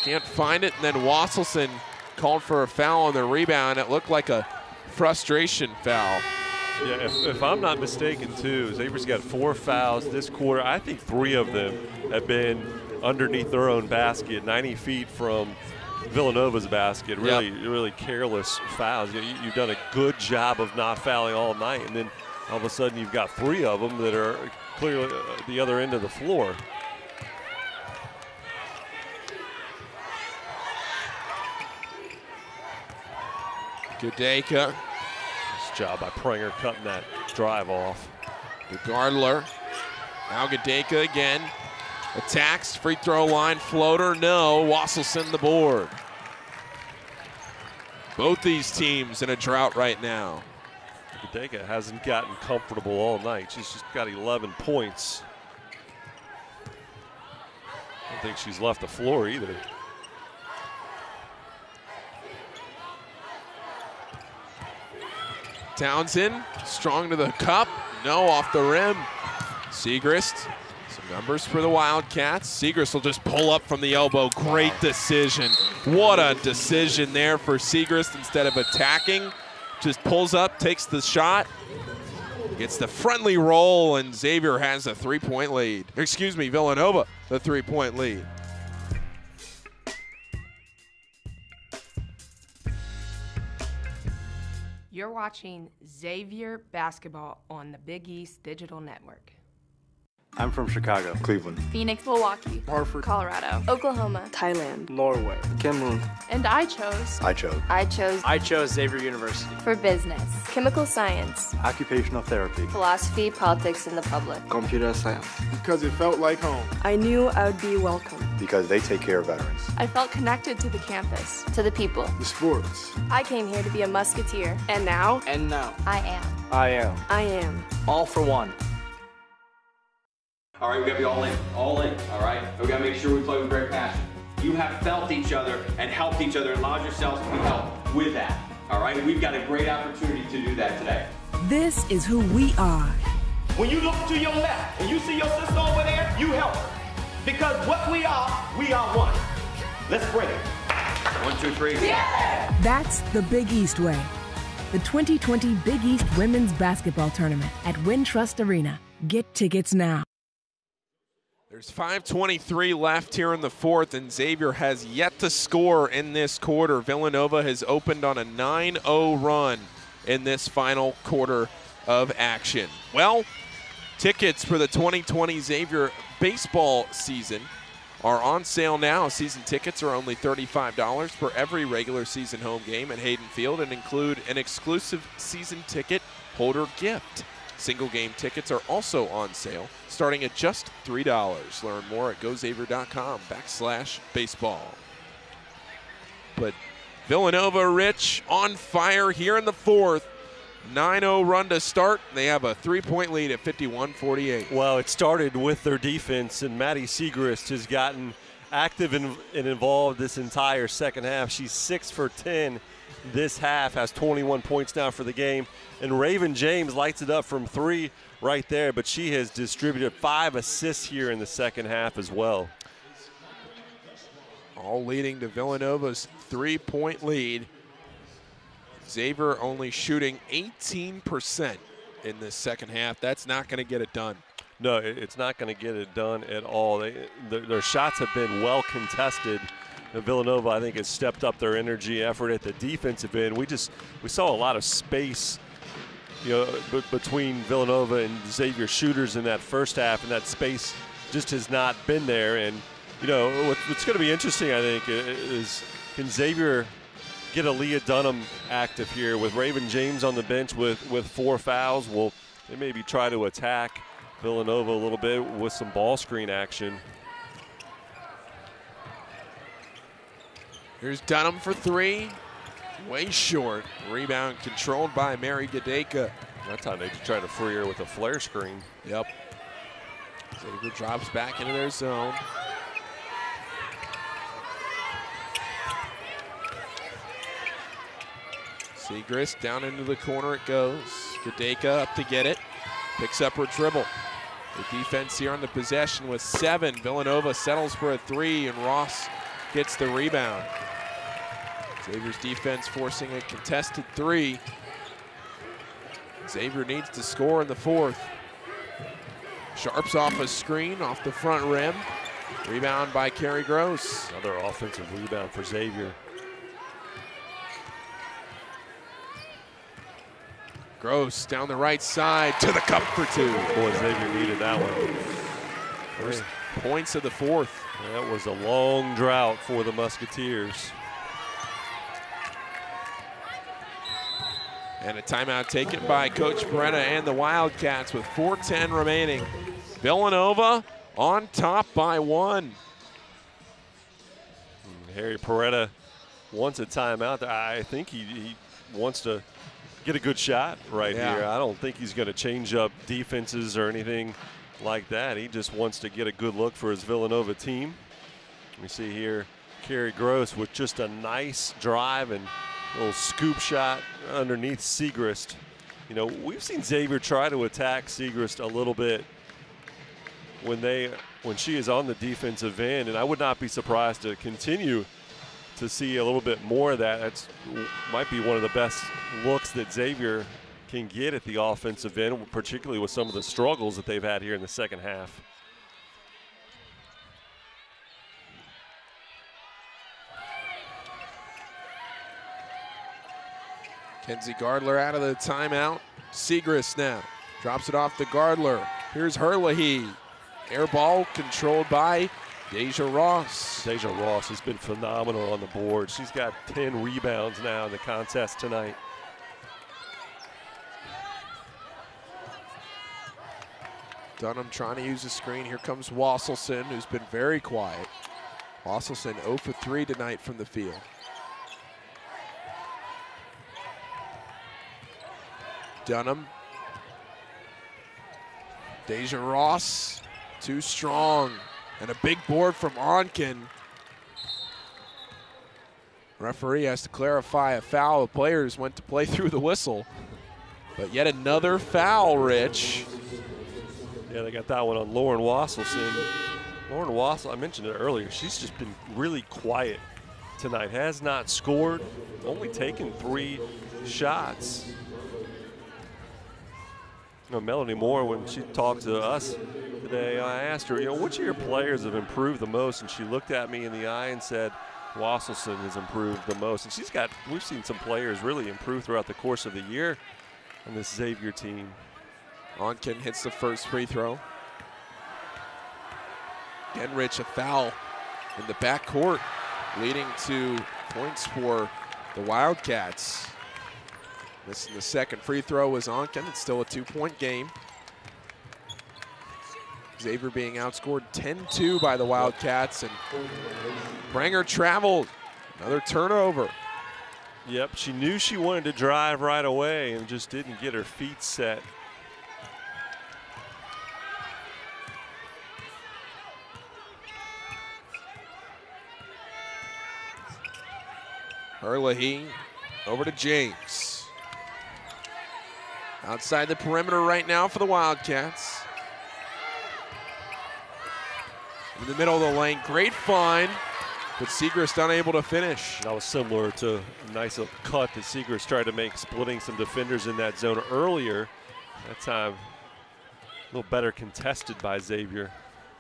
Can't find it. And then Wasselson called for a foul on the rebound. It looked like a frustration foul. Yeah, if, if I'm not mistaken, too, Xavier's got four fouls this quarter. I think three of them have been underneath their own basket, 90 feet from Villanova's basket. Really, really careless fouls. You, you've done a good job of not fouling all night, and then all of a sudden you've got three of them that are clearly uh, the other end of the floor. Gedaka. Nice job by Prenger cutting that drive off. The Gardler. Now Gedaka again. Attacks, free throw line, floater, no. Wasselson the board. Both these teams in a drought right now. Gedaka hasn't gotten comfortable all night. She's just got 11 points. I don't think she's left the floor either. Townsend, strong to the cup. No, off the rim. Siegrist, some numbers for the Wildcats. Siegrist will just pull up from the elbow. Great decision. What a decision there for Siegrist instead of attacking. just pulls up, takes the shot, gets the friendly roll, and Xavier has a three-point lead. Excuse me, Villanova, the three-point lead. You're watching Xavier Basketball on the Big East Digital Network. I'm from Chicago. Cleveland. Phoenix, Milwaukee, Hartford, Colorado, Oklahoma, Thailand. Norway. Cameroon. and I chose I chose. I chose I chose Xavier University. for business, chemical science, Occupational therapy. philosophy, politics, and the public. Computer science. Because it felt like home. I knew I would be welcome. Because they take care of veterans. I felt connected to the campus, to the people. The sports. I came here to be a musketeer, and now And now, I am. I am. I am. All for one. All right, we gotta be all in, all in, all right? We gotta make sure we play with great passion. You have felt each other and helped each other and allowed yourselves to be helped with that, all right? We've got a great opportunity to do that today. This is who we are. When you look to your left and you see your sister over there, you help her. Because what we are, we are one. Let's bring it. One, two, three. Yeah! That's the Big East Way. The 2020 Big East Women's Basketball Tournament at Wintrust Arena. Get tickets now. There's 5.23 left here in the fourth, and Xavier has yet to score in this quarter. Villanova has opened on a 9 0 run in this final quarter of action. Well, tickets for the 2020 Xavier baseball season are on sale now. Season tickets are only $35 for every regular season home game at Hayden Field and include an exclusive season ticket holder gift. Single game tickets are also on sale, starting at just $3. Learn more at goxavier.com backslash baseball. But Villanova, Rich, on fire here in the fourth. 9-0 run to start. They have a three-point lead at 51-48. Well, it started with their defense, and Maddie Siegrist has gotten active and, and involved this entire second half. She's six for 10 this half, has 21 points now for the game. And Raven James lights it up from three right there, but she has distributed five assists here in the second half as well. All leading to Villanova's three-point lead. Xavier only shooting 18% in this second half. That's not going to get it done. No, it's not going to get it done at all. They, their shots have been well contested. Villanova, I think, has stepped up their energy effort at the defensive end. We just we saw a lot of space, you know, between Villanova and Xavier shooters in that first half, and that space just has not been there. And you know, what, what's going to be interesting, I think, is can Xavier get a Leah Dunham active here with Raven James on the bench with with four fouls? Will they maybe try to attack Villanova a little bit with some ball screen action? Here's Dunham for three. Way short. Rebound controlled by Mary Gedaka. That time they just tried to free her with a flare screen. Yep. Xavier drops back into their zone. Siegrist down into the corner it goes. Gedaka up to get it. Picks up her dribble. The defense here on the possession with seven. Villanova settles for a three, and Ross gets the rebound. Xavier's defense forcing a contested three. Xavier needs to score in the fourth. Sharps off a screen off the front rim. Rebound by Kerry Gross. Another offensive rebound for Xavier. Gross down the right side to the cup for two. Boy, Xavier needed that one. First points of the fourth. That was a long drought for the Musketeers. And a timeout taken by Coach Perretta and the Wildcats with 4.10 remaining. Villanova on top by one. Harry Perretta wants a timeout. I think he, he wants to get a good shot right Yeah. here. I don't think he's going to change up defenses or anything like that. He just wants to get a good look for his Villanova team. We see here Kerry Gross with just a nice drive and little scoop shot underneath Siegrist. You know, we've seen Xavier try to attack Siegrist a little bit when they when she is on the defensive end, and I would not be surprised to continue to see a little bit more of that. That's might be one of the best looks that Xavier can get at the offensive end, particularly with some of the struggles that they've had here in the second half. Kenzie Gardler out of the timeout. Siegrist now drops it off to Gardler. Here's Herlihy. Air ball controlled by Deja Ross. Deja Ross has been phenomenal on the board. She's got 10 rebounds now in the contest tonight. Dunham trying to use the screen. Here comes Wasselson, who's been very quiet. Wasselson 0 for 3 tonight from the field. Dunham. Deja Ross, too strong. And a big board from Onken. Referee has to clarify a foul. The players went to play through the whistle. But yet another foul, Rich. Yeah, they got that one on Lauren Wasselson. Lauren Wassel, I mentioned it earlier, she's just been really quiet tonight. Has not scored, only taken three shots. Know, Melanie Moore, when she talked to us today, I asked her, you know, which of your players have improved the most? And she looked at me in the eye and said, Wasselson has improved the most. And she's got, we've seen some players really improve throughout the course of the year on this Xavier team. Onken hits the first free throw. Genrich a foul in the back court, leading to points for the Wildcats. Missing the second free throw was Onken. It's still a two-point game. Xavier being outscored 10-2 by the Wildcats, and Prenger traveled. Another turnover. Yep, she knew she wanted to drive right away and just didn't get her feet set. Herlihy over to James. Outside the perimeter right now for the Wildcats. In the middle of the lane, great find, but Siegrist unable to finish. That was similar to a nice little cut that Siegrist tried to make, splitting some defenders in that zone earlier. That time, a little better contested by Xavier.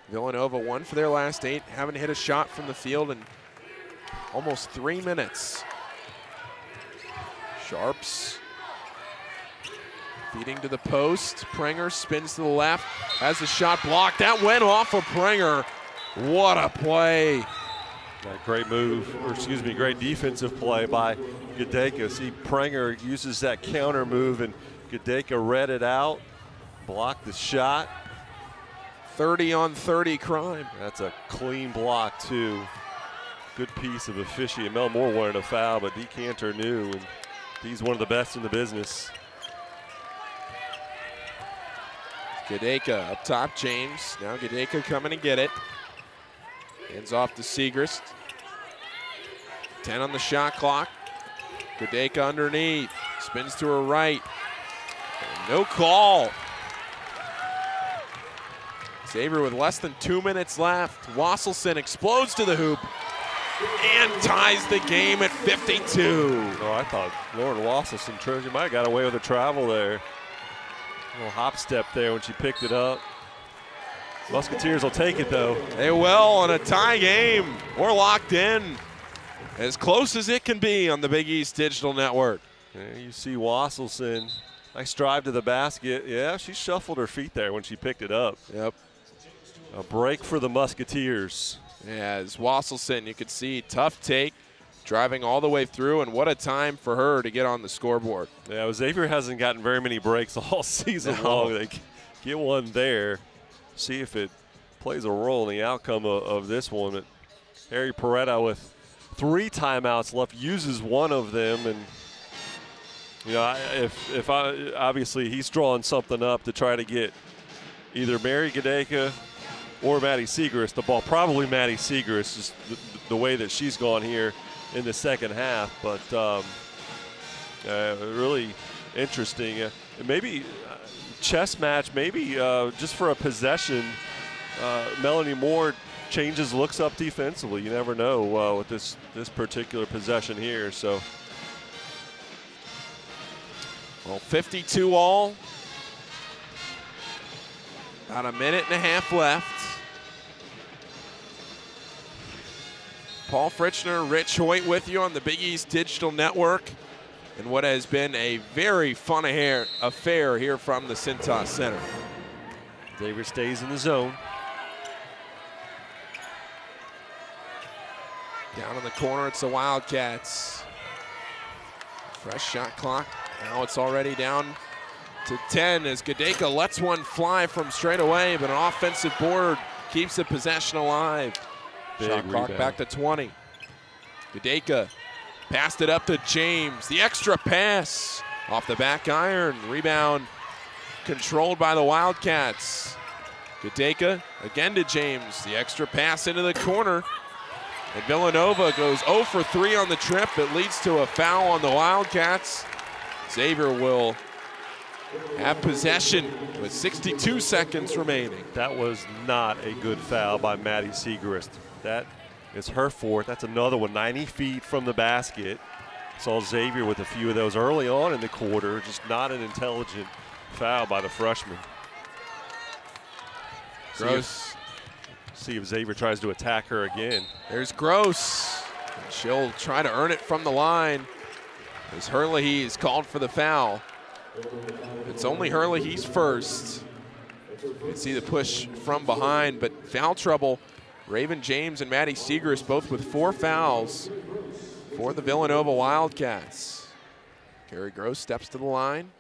Villanova one for their last eight, haven't hit a shot from the field in almost three minutes. Sharps feeding to the post. Prenger spins to the left, has the shot blocked. That went off of Prenger. What a play. That great move, or excuse me, great defensive play by Gedaka. See, Prenger uses that counter move, and Gedaka read it out, blocked the shot. 30 on 30 crime. That's a clean block, too. Good piece of officiating. Mel Moore wanted a foul, but Dee Kantner knew, and he's one of the best in the business. Gedaka up top, James. Now Gedaka coming to get it. Hands off to Siegrist. 10 on the shot clock. Gedaka underneath. Spins to her right. And no call. Xavier with less than two minutes left. Wasselson explodes to the hoop and ties the game at 52. Oh, I thought Lauren Wasselson, Trojan might have got away with a travel there. A little hop step there when she picked it up. Musketeers will take it though. They will on a tie game. We're locked in. As close as it can be on the Big East Digital Network. There you see Wasselson. Nice drive to the basket. Yeah, she shuffled her feet there when she picked it up. Yep. A break for the Musketeers. Yeah, as Wasselson, you can see tough take, driving all the way through, and what a time for her to get on the scoreboard. Yeah, Xavier hasn't gotten very many breaks all season No. long. They get one there, see if it plays a role in the outcome of, of this one. But Harry Perretta with three timeouts left uses one of them, and you know I- if if I obviously he's drawing something up to try to get either Mary Gedaka or Maddie Siegrist the ball. Probably Maddie Siegrist is the, the way that she's gone here in the second half, but. Um, uh, really interesting. Uh, maybe uh, chess match, maybe uh, just for a possession. Uh, Melanie Moore changes looks up defensively. You never know uh, with this this particular possession here. So Well, 52 all. About a minute and a half left. Paul Fritchner, Rich Hoyt with you on the Big East Digital Network and what has been a very fun affair, here from the Cintas Center. Xavier stays in the zone. Down in the corner, it's the Wildcats. Fresh shot clock. Now it's already down to 10 as Gedaka lets one fly from straight away, but an offensive board keeps the possession alive. Big shot clock rebound. back to 20. Gedaka passed it up to James. The extra pass off the back iron. Rebound controlled by the Wildcats. Gedaka again to James. The extra pass into the corner. And Villanova goes 0 for 3 on the trip. It leads to a foul on the Wildcats. Xavier will have possession with 62 seconds remaining. That was not a good foul by Maddie Siegrist. That is her fourth. That's another one, 90 feet from the basket. Saw Xavier with a few of those early on in the quarter. Just not an intelligent foul by the freshman. See if- Gross. See if Xavier tries to attack her again. There's Gross. She'll try to earn it from the line as Herlihy is called for the foul. It's only Herlihy, he's first. You can see the push from behind, but foul trouble. Raven James and Maddie Siegrist both with four fouls for the Villanova Wildcats. Kerry Gross steps to the line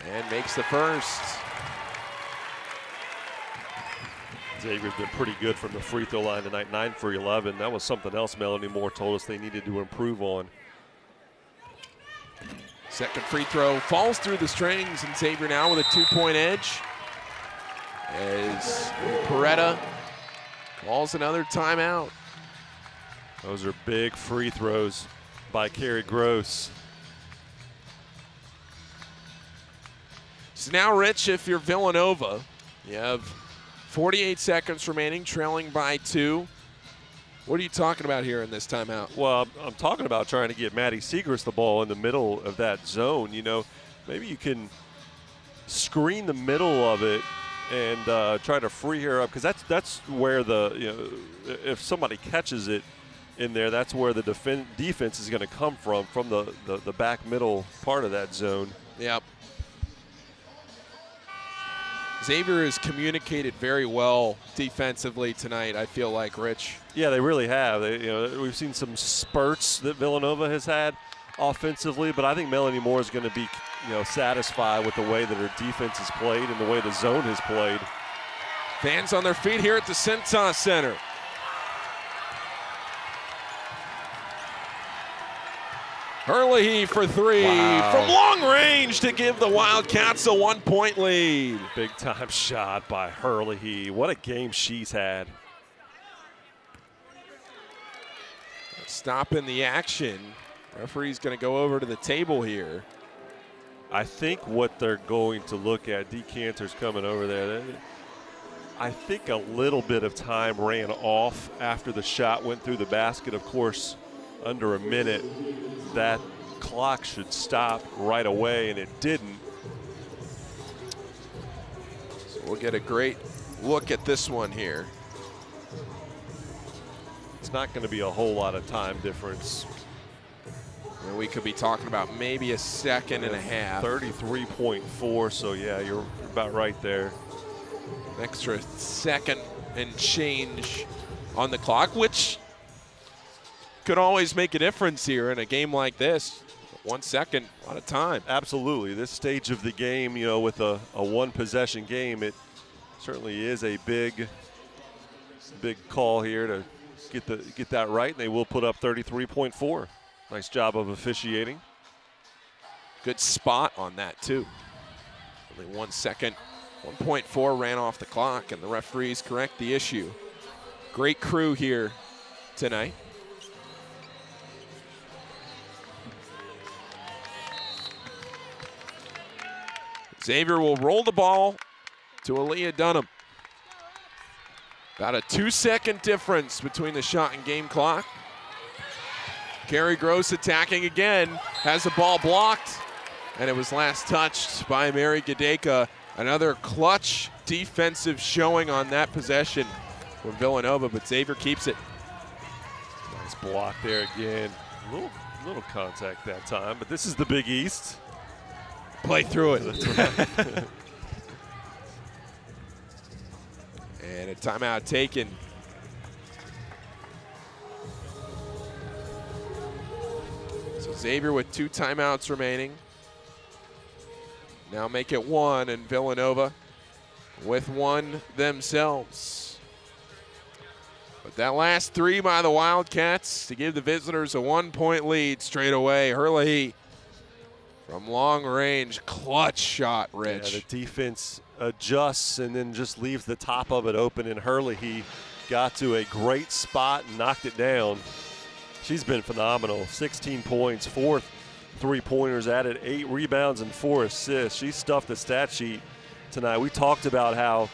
and makes the first. Xavier's been pretty good from the free throw line tonight, 9 for 11. That was something else Melanie Moore told us they needed to improve on. Second free throw falls through the strings, and Xavier now with a two-point edge. As Perretta calls another timeout. Those are big free throws by Kerry Gross. So now, Rich, if you're Villanova, you have 48 seconds remaining, trailing by two. What are you talking about here in this timeout? Well, I'm, talking about trying to get Maddie Siegrist the ball in the middle of that zone. You know, maybe you can screen the middle of it and uh, try to free her up because that's that's where the you know if somebody catches it in there, that's where the defen- defense is going to come from from the, the the back middle part of that zone. Yep. Xavier has communicated very well defensively tonight, I feel like, Rich. Yeah, they really have. They, you know, we've seen some spurts that Villanova has had offensively, but I think Melanie Moore is going to be, you know, satisfied with the way that her defense has played and the way the zone has played. Fans on their feet here at the Cintas Center. Herlihy for three Wow. from long range to give the Wildcats a one-point lead. Big time shot by Herlihy. What a game she's had. Stopping the action. Referee's going to go over to the table here. I think what they're going to look at, Dee Kantner's coming over there. I think a little bit of time ran off after the shot went through the basket. Of course, under a minute, that clock should stop right away, and it didn't. So we'll get a great look at this one here. It's not going to be a whole lot of time difference. And we could be talking about maybe a second and a half. 33.4, so yeah, you're about right there. An extra second and change on the clock, which could always make a difference here in a game like this. One second, a lot of time. Absolutely. This stage of the game, you know, with a, a one possession game, it certainly is a big, big call here to get the get that right. And they will put up 33.4. Nice job of officiating. Good spot on that, too. Only one second. 1.4 ran off the clock, and the referees correct the issue. Great crew here tonight. Xavier will roll the ball to Aaliyah Dunham. About a two second difference between the shot and game clock. Carrie Gross attacking again, has the ball blocked, and it was last touched by Mary Gedaka. Another clutch defensive showing on that possession from Villanova, but Xavier keeps it. Nice block there again. A little, little contact that time, but this is the Big East. Play through it. And a timeout taken. Xavier with two timeouts remaining. Now make it one, and Villanova with one themselves. But that last three by the Wildcats to give the visitors a one-point lead straight away. Herlihy from long range, clutch shot, Rich. Yeah, the defense adjusts and then just leaves the top of it open. And Herlihy, he got to a great spot and knocked it down. She's been phenomenal. 16 points, four three pointers added, eight rebounds, and four assists. She stuffed the stat sheet tonight. We talked about how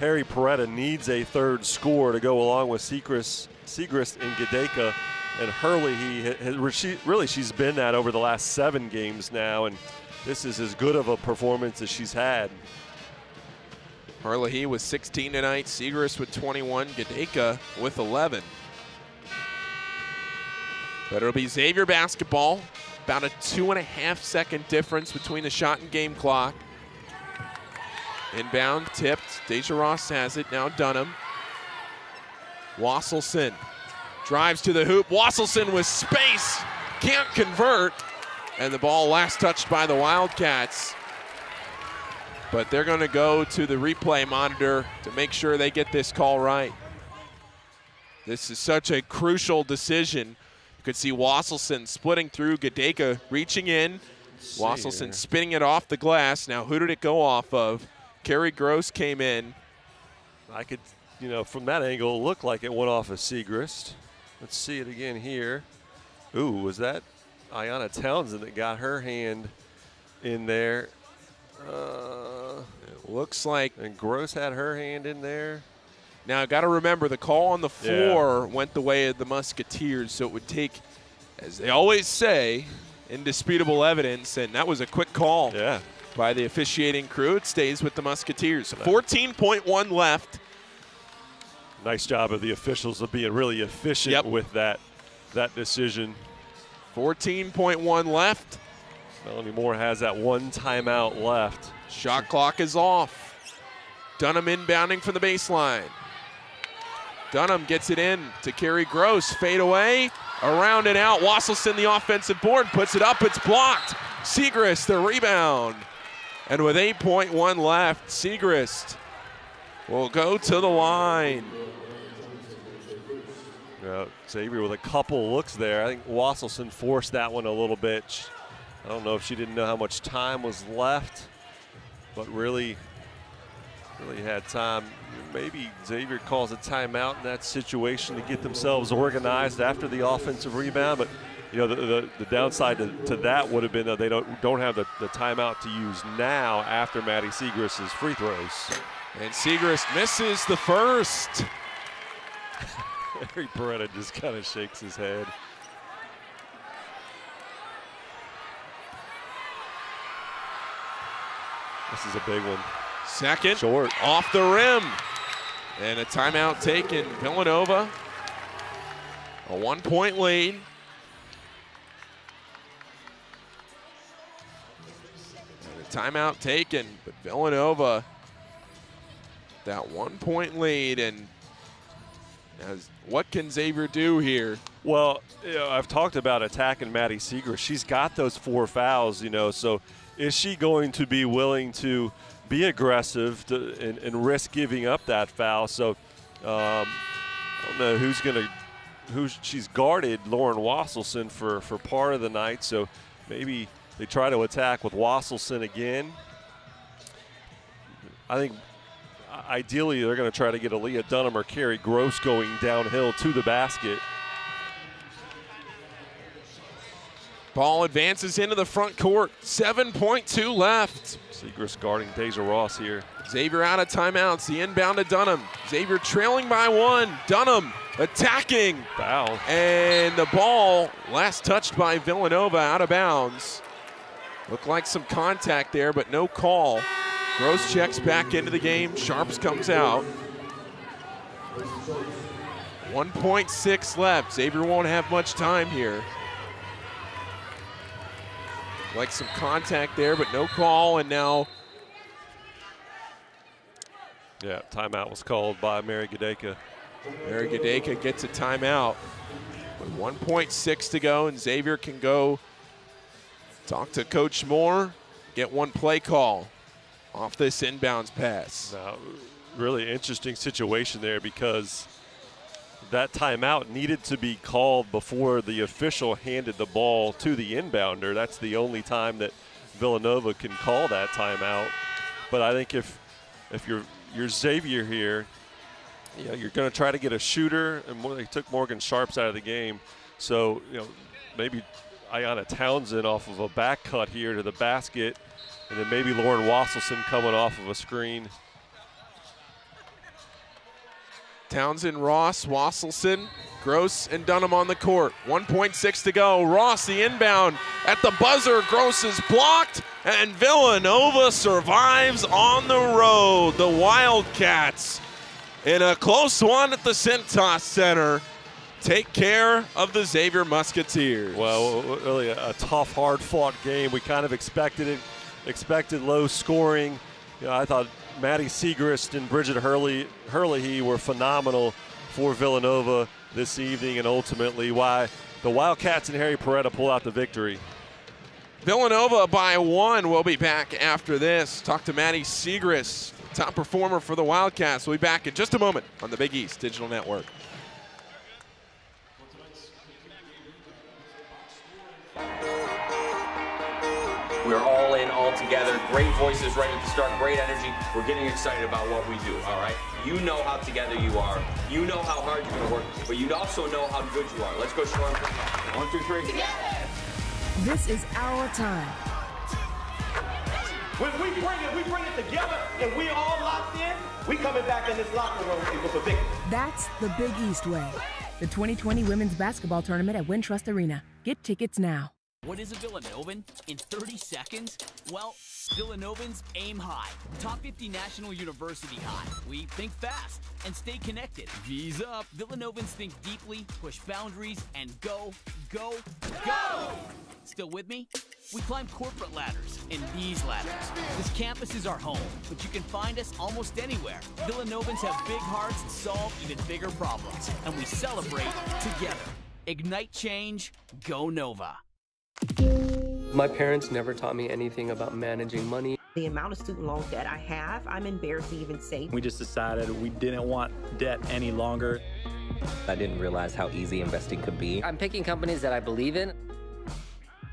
Harry Perretta needs a third score to go along with Siegrist, Siegrist and Gedaka. And Herlihy, he she, really she's been that over the last seven games now, and this is as good of a performance as she's had. Herlihy with 16 tonight, Siegrist with 21, Gedaka with 11. But it'll be Xavier basketball. About a two and a half second difference between the shot and game clock. Inbound, tipped. Deja Ross has it. Now Dunham. Wasselson drives to the hoop. Wasselson with space. Can't convert. And the ball last touched by the Wildcats. But they're going to go to the replay monitor to make sure they get this call right. This is such a crucial decision. You could see Wasselson splitting through, Gedaka reaching in. Wasselson spinning it off the glass. Now, who did it go off of? Kerry Gross came in. I could, you know, from that angle, look like it went off of Siegrist. Let's see it again here. Ooh, was that Ayanna Townsend that got her hand in there? Uh, it looks like. And Gross had her hand in there. Now, got to remember the call on the Yeah. floor went the way of the Musketeers, so it would take, as they always say, indisputable evidence, and that was a quick call yeah. by the officiating crew. It stays with the Musketeers. 14.1 left. Nice job of the officials of being really efficient Yep. with that that decision. 14.1 left. Melanie Moore has that one timeout left. Shot clock is off. Dunham inbounding from the baseline. Dunham gets it in to Kerry Gross. Fade away. Around and out. Wasselson, the offensive board, puts it up. It's blocked. Siegrist, the rebound. And with 8.1 left, Siegrist will go to the line. Yeah, Xavier with a couple looks there. I think Wasselson forced that one a little bit. I don't know if she didn't know how much time was left, but really, really had time. Maybe Xavier calls a timeout in that situation to get themselves organized after the offensive rebound. But you know, the, the, the downside to, to that would have been that they don't don't have the, the timeout to use now after Maddie Siegrist's free throws. And Siegrist misses the first. Harry Perretta just kind of shakes his head. This is a big one. Second. Short. Off the rim. And a timeout taken. Villanova. A one point lead. And a timeout taken. But Villanova, that one point lead. And as, what can Xavier do here? Well, you know, I've talked about attacking Maddie Seeger. She's got those four fouls, you know. So, is she going to be willing to be aggressive to, and, and risk giving up that foul? So, um, I don't know who's going to who she's guarded Lauren Wasselson for for part of the night. So maybe they try to attack with Wasselson again. I think ideally they're going to try to get Aaliyah Dunham or Carrie Gross going downhill to the basket. Ball advances into the front court. 7.2 left. Siegrist guarding Deja Ross here. Xavier out of timeouts. The inbound to Dunham. Xavier trailing by one. Dunham attacking. Foul. And the ball, last touched by Villanova, out of bounds. Looked like some contact there, but no call. Gross checks back into the game. Sharps comes out. 1.6 left. Xavier won't have much time here. Like some contact there, but no call, and now Yeah, timeout was called by Mary Gedaka. Mary Gedaka gets a timeout. With 1.6 to go, and Xavier can go talk to Coach Moore, get one play call off this inbounds pass. Now, really interesting situation there because that timeout needed to be called before the official handed the ball to the inbounder. That's the only time that Villanova can call that timeout. But I think if if you're you're Xavier here, you know, you're going to try to get a shooter, and they took Morgan Sharps out of the game. So you know maybe Ayanna Townsend off of a back cut here to the basket, and then maybe Lauren Wasselson coming off of a screen. Townsend, Ross, Wasselson, Gross, and Dunham on the court. 1.6 to go. Ross, the inbound at the buzzer. Gross is blocked, and Villanova survives on the road. The Wildcats, in a close one at the Cintas Center, take care of the Xavier Musketeers. Well, really a, a tough, hard-fought game. We kind of expected it, expected low scoring. You know, I thought Maddie Siegrist and Bridget Herlihy Herlihy were phenomenal for Villanova this evening, and ultimately why the Wildcats and Harry Perretta pull out the victory. Villanova by one. We'll be back after this. Talk to Maddie Siegrist, top performer for the Wildcats. We'll be back in just a moment on the Big East Digital Network. We're all in, all together. Great voices ready to start, great energy. We're getting excited about what we do, all right? You know how together you are. You know how hard you're going to work, but you also know how good you are. Let's go show them. One, two, three. This is our time. When we bring it, we bring it together, and we all locked in. We coming back in this locker room with a victory. That's the Big East Way. The 2020 Women's Basketball Tournament at Wintrust Arena. Get tickets now. What is a Villanovan in 30 seconds? Well, Villanovans aim high. Top 50 National University high. We think fast and stay connected. V's up. Villanovans think deeply, push boundaries, and go, go, go! Still with me? We climb corporate ladders and these ladders. This campus is our home, but you can find us almost anywhere. Villanovans have big hearts and solve even bigger problems, and we celebrate together. Ignite change, go Nova. My parents never taught me anything about managing money. The amount of student loan debt I have, I'm embarrassed to even say. We just decided we didn't want debt any longer. I didn't realize how easy investing could be. I'm picking companies that I believe in.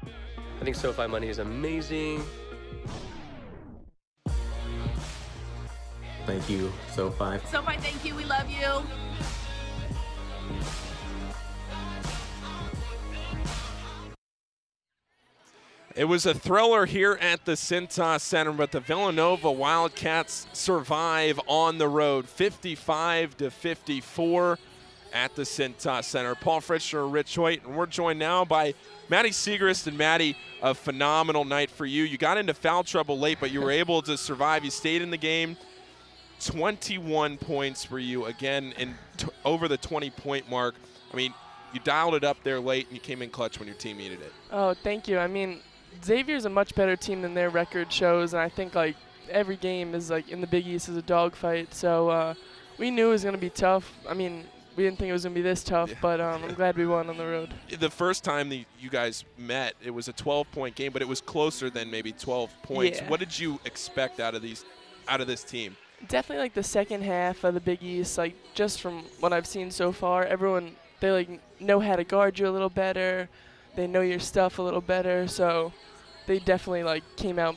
I think SoFi Money is amazing. Thank you, SoFi. SoFi, thank you. We love you. It was a thriller here at the Cintas Center, but the Villanova Wildcats survive on the road, 55 to 54 at the Cintas Center. Paul Fritzner, Rich Hoyt, and we're joined now by Maddie Siegrist and Maddie. A phenomenal night for you. You got into foul trouble late, but you were able to survive. You stayed in the game. 21 points for you again, and over the 20-point mark. I mean, you dialed it up there late, and you came in clutch when your team needed it. Oh, thank you. I mean, Xavier's a much better team than their record shows, and I think like every game is like in the Big East is a dogfight. So uh, we knew it was going to be tough. I mean, we didn't think it was going to be this tough, yeah. but um, I'm glad we won on the road. The first time that you guys met, it was a 12-point game, but it was closer than maybe 12 points. Yeah. What did you expect out of these, out of this team? Definitely like the second half of the Big East. Like just from what I've seen so far, everyone they like know how to guard you a little better. They know your stuff a little better, so they definitely like came out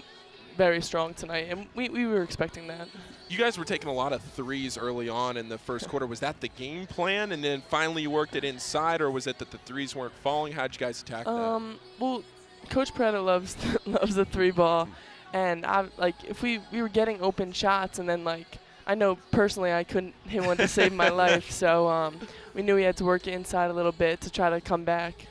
very strong tonight, and we, we were expecting that. You guys were taking a lot of threes early on in the first quarter. Was that the game plan, and then finally you worked it inside, or was it that the threes weren't falling? How'd you guys attack um, that? Well, Coach Prada loves loves the three ball, and I like if we we were getting open shots and then like I know personally I couldn't hit one to save my life, so um, we knew we had to work it inside a little bit to try to come back.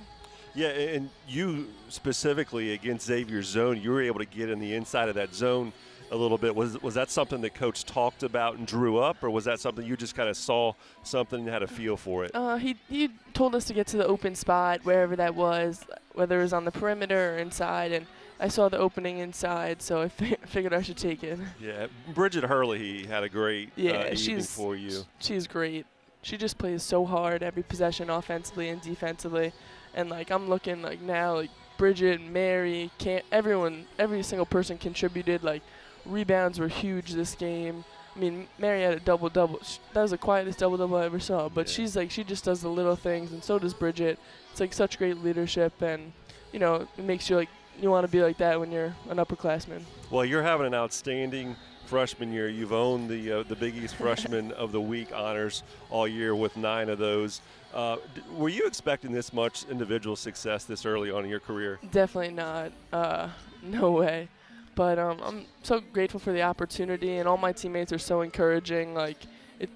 Yeah, and you specifically against Xavier's zone, you were able to get in the inside of that zone a little bit. Was was that something that coach talked about and drew up, or was that something you just kind of saw something and had a feel for it? Uh, he he told us to get to the open spot wherever that was, whether it was on the perimeter or inside, and I saw the opening inside, so I fi- figured I should take it. Yeah, Bridget Herlihy had a great Yeah, uh, she's for you. She's great. She just plays so hard every possession, offensively and defensively, and like I'm looking like now like Bridget, Mary, can everyone, every single person contributed. Like rebounds were huge this game. I mean, Mary had a double double. That was the quietest double double I ever saw. But she's like she just does the little things, and so does Bridget. It's like such great leadership, and you know it makes you like you want to be like that when you're an upperclassman. Well, you're having an outstanding freshman year. You've owned the uh, the Big East Freshman of the Week honors all year with nine of those. Uh, d- were you expecting this much individual success this early on in your career? Definitely not. Uh, no way. But um, I'm so grateful for the opportunity, and all my teammates are so encouraging. Like, it,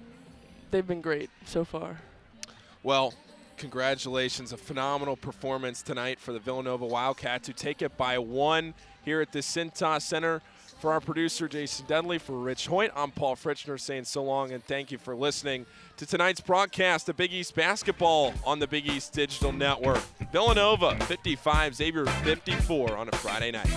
they've been great so far. Well, congratulations. A phenomenal performance tonight for the Villanova Wildcats who take it by one here at the Cintas Center. For our producer, Jason Denley, for Rich Hoyt, I'm Paul Fritchner saying so long and thank you for listening to tonight's broadcast of Big East Basketball on the Big East Digital Network. Villanova 55, Xavier 54 on a Friday night.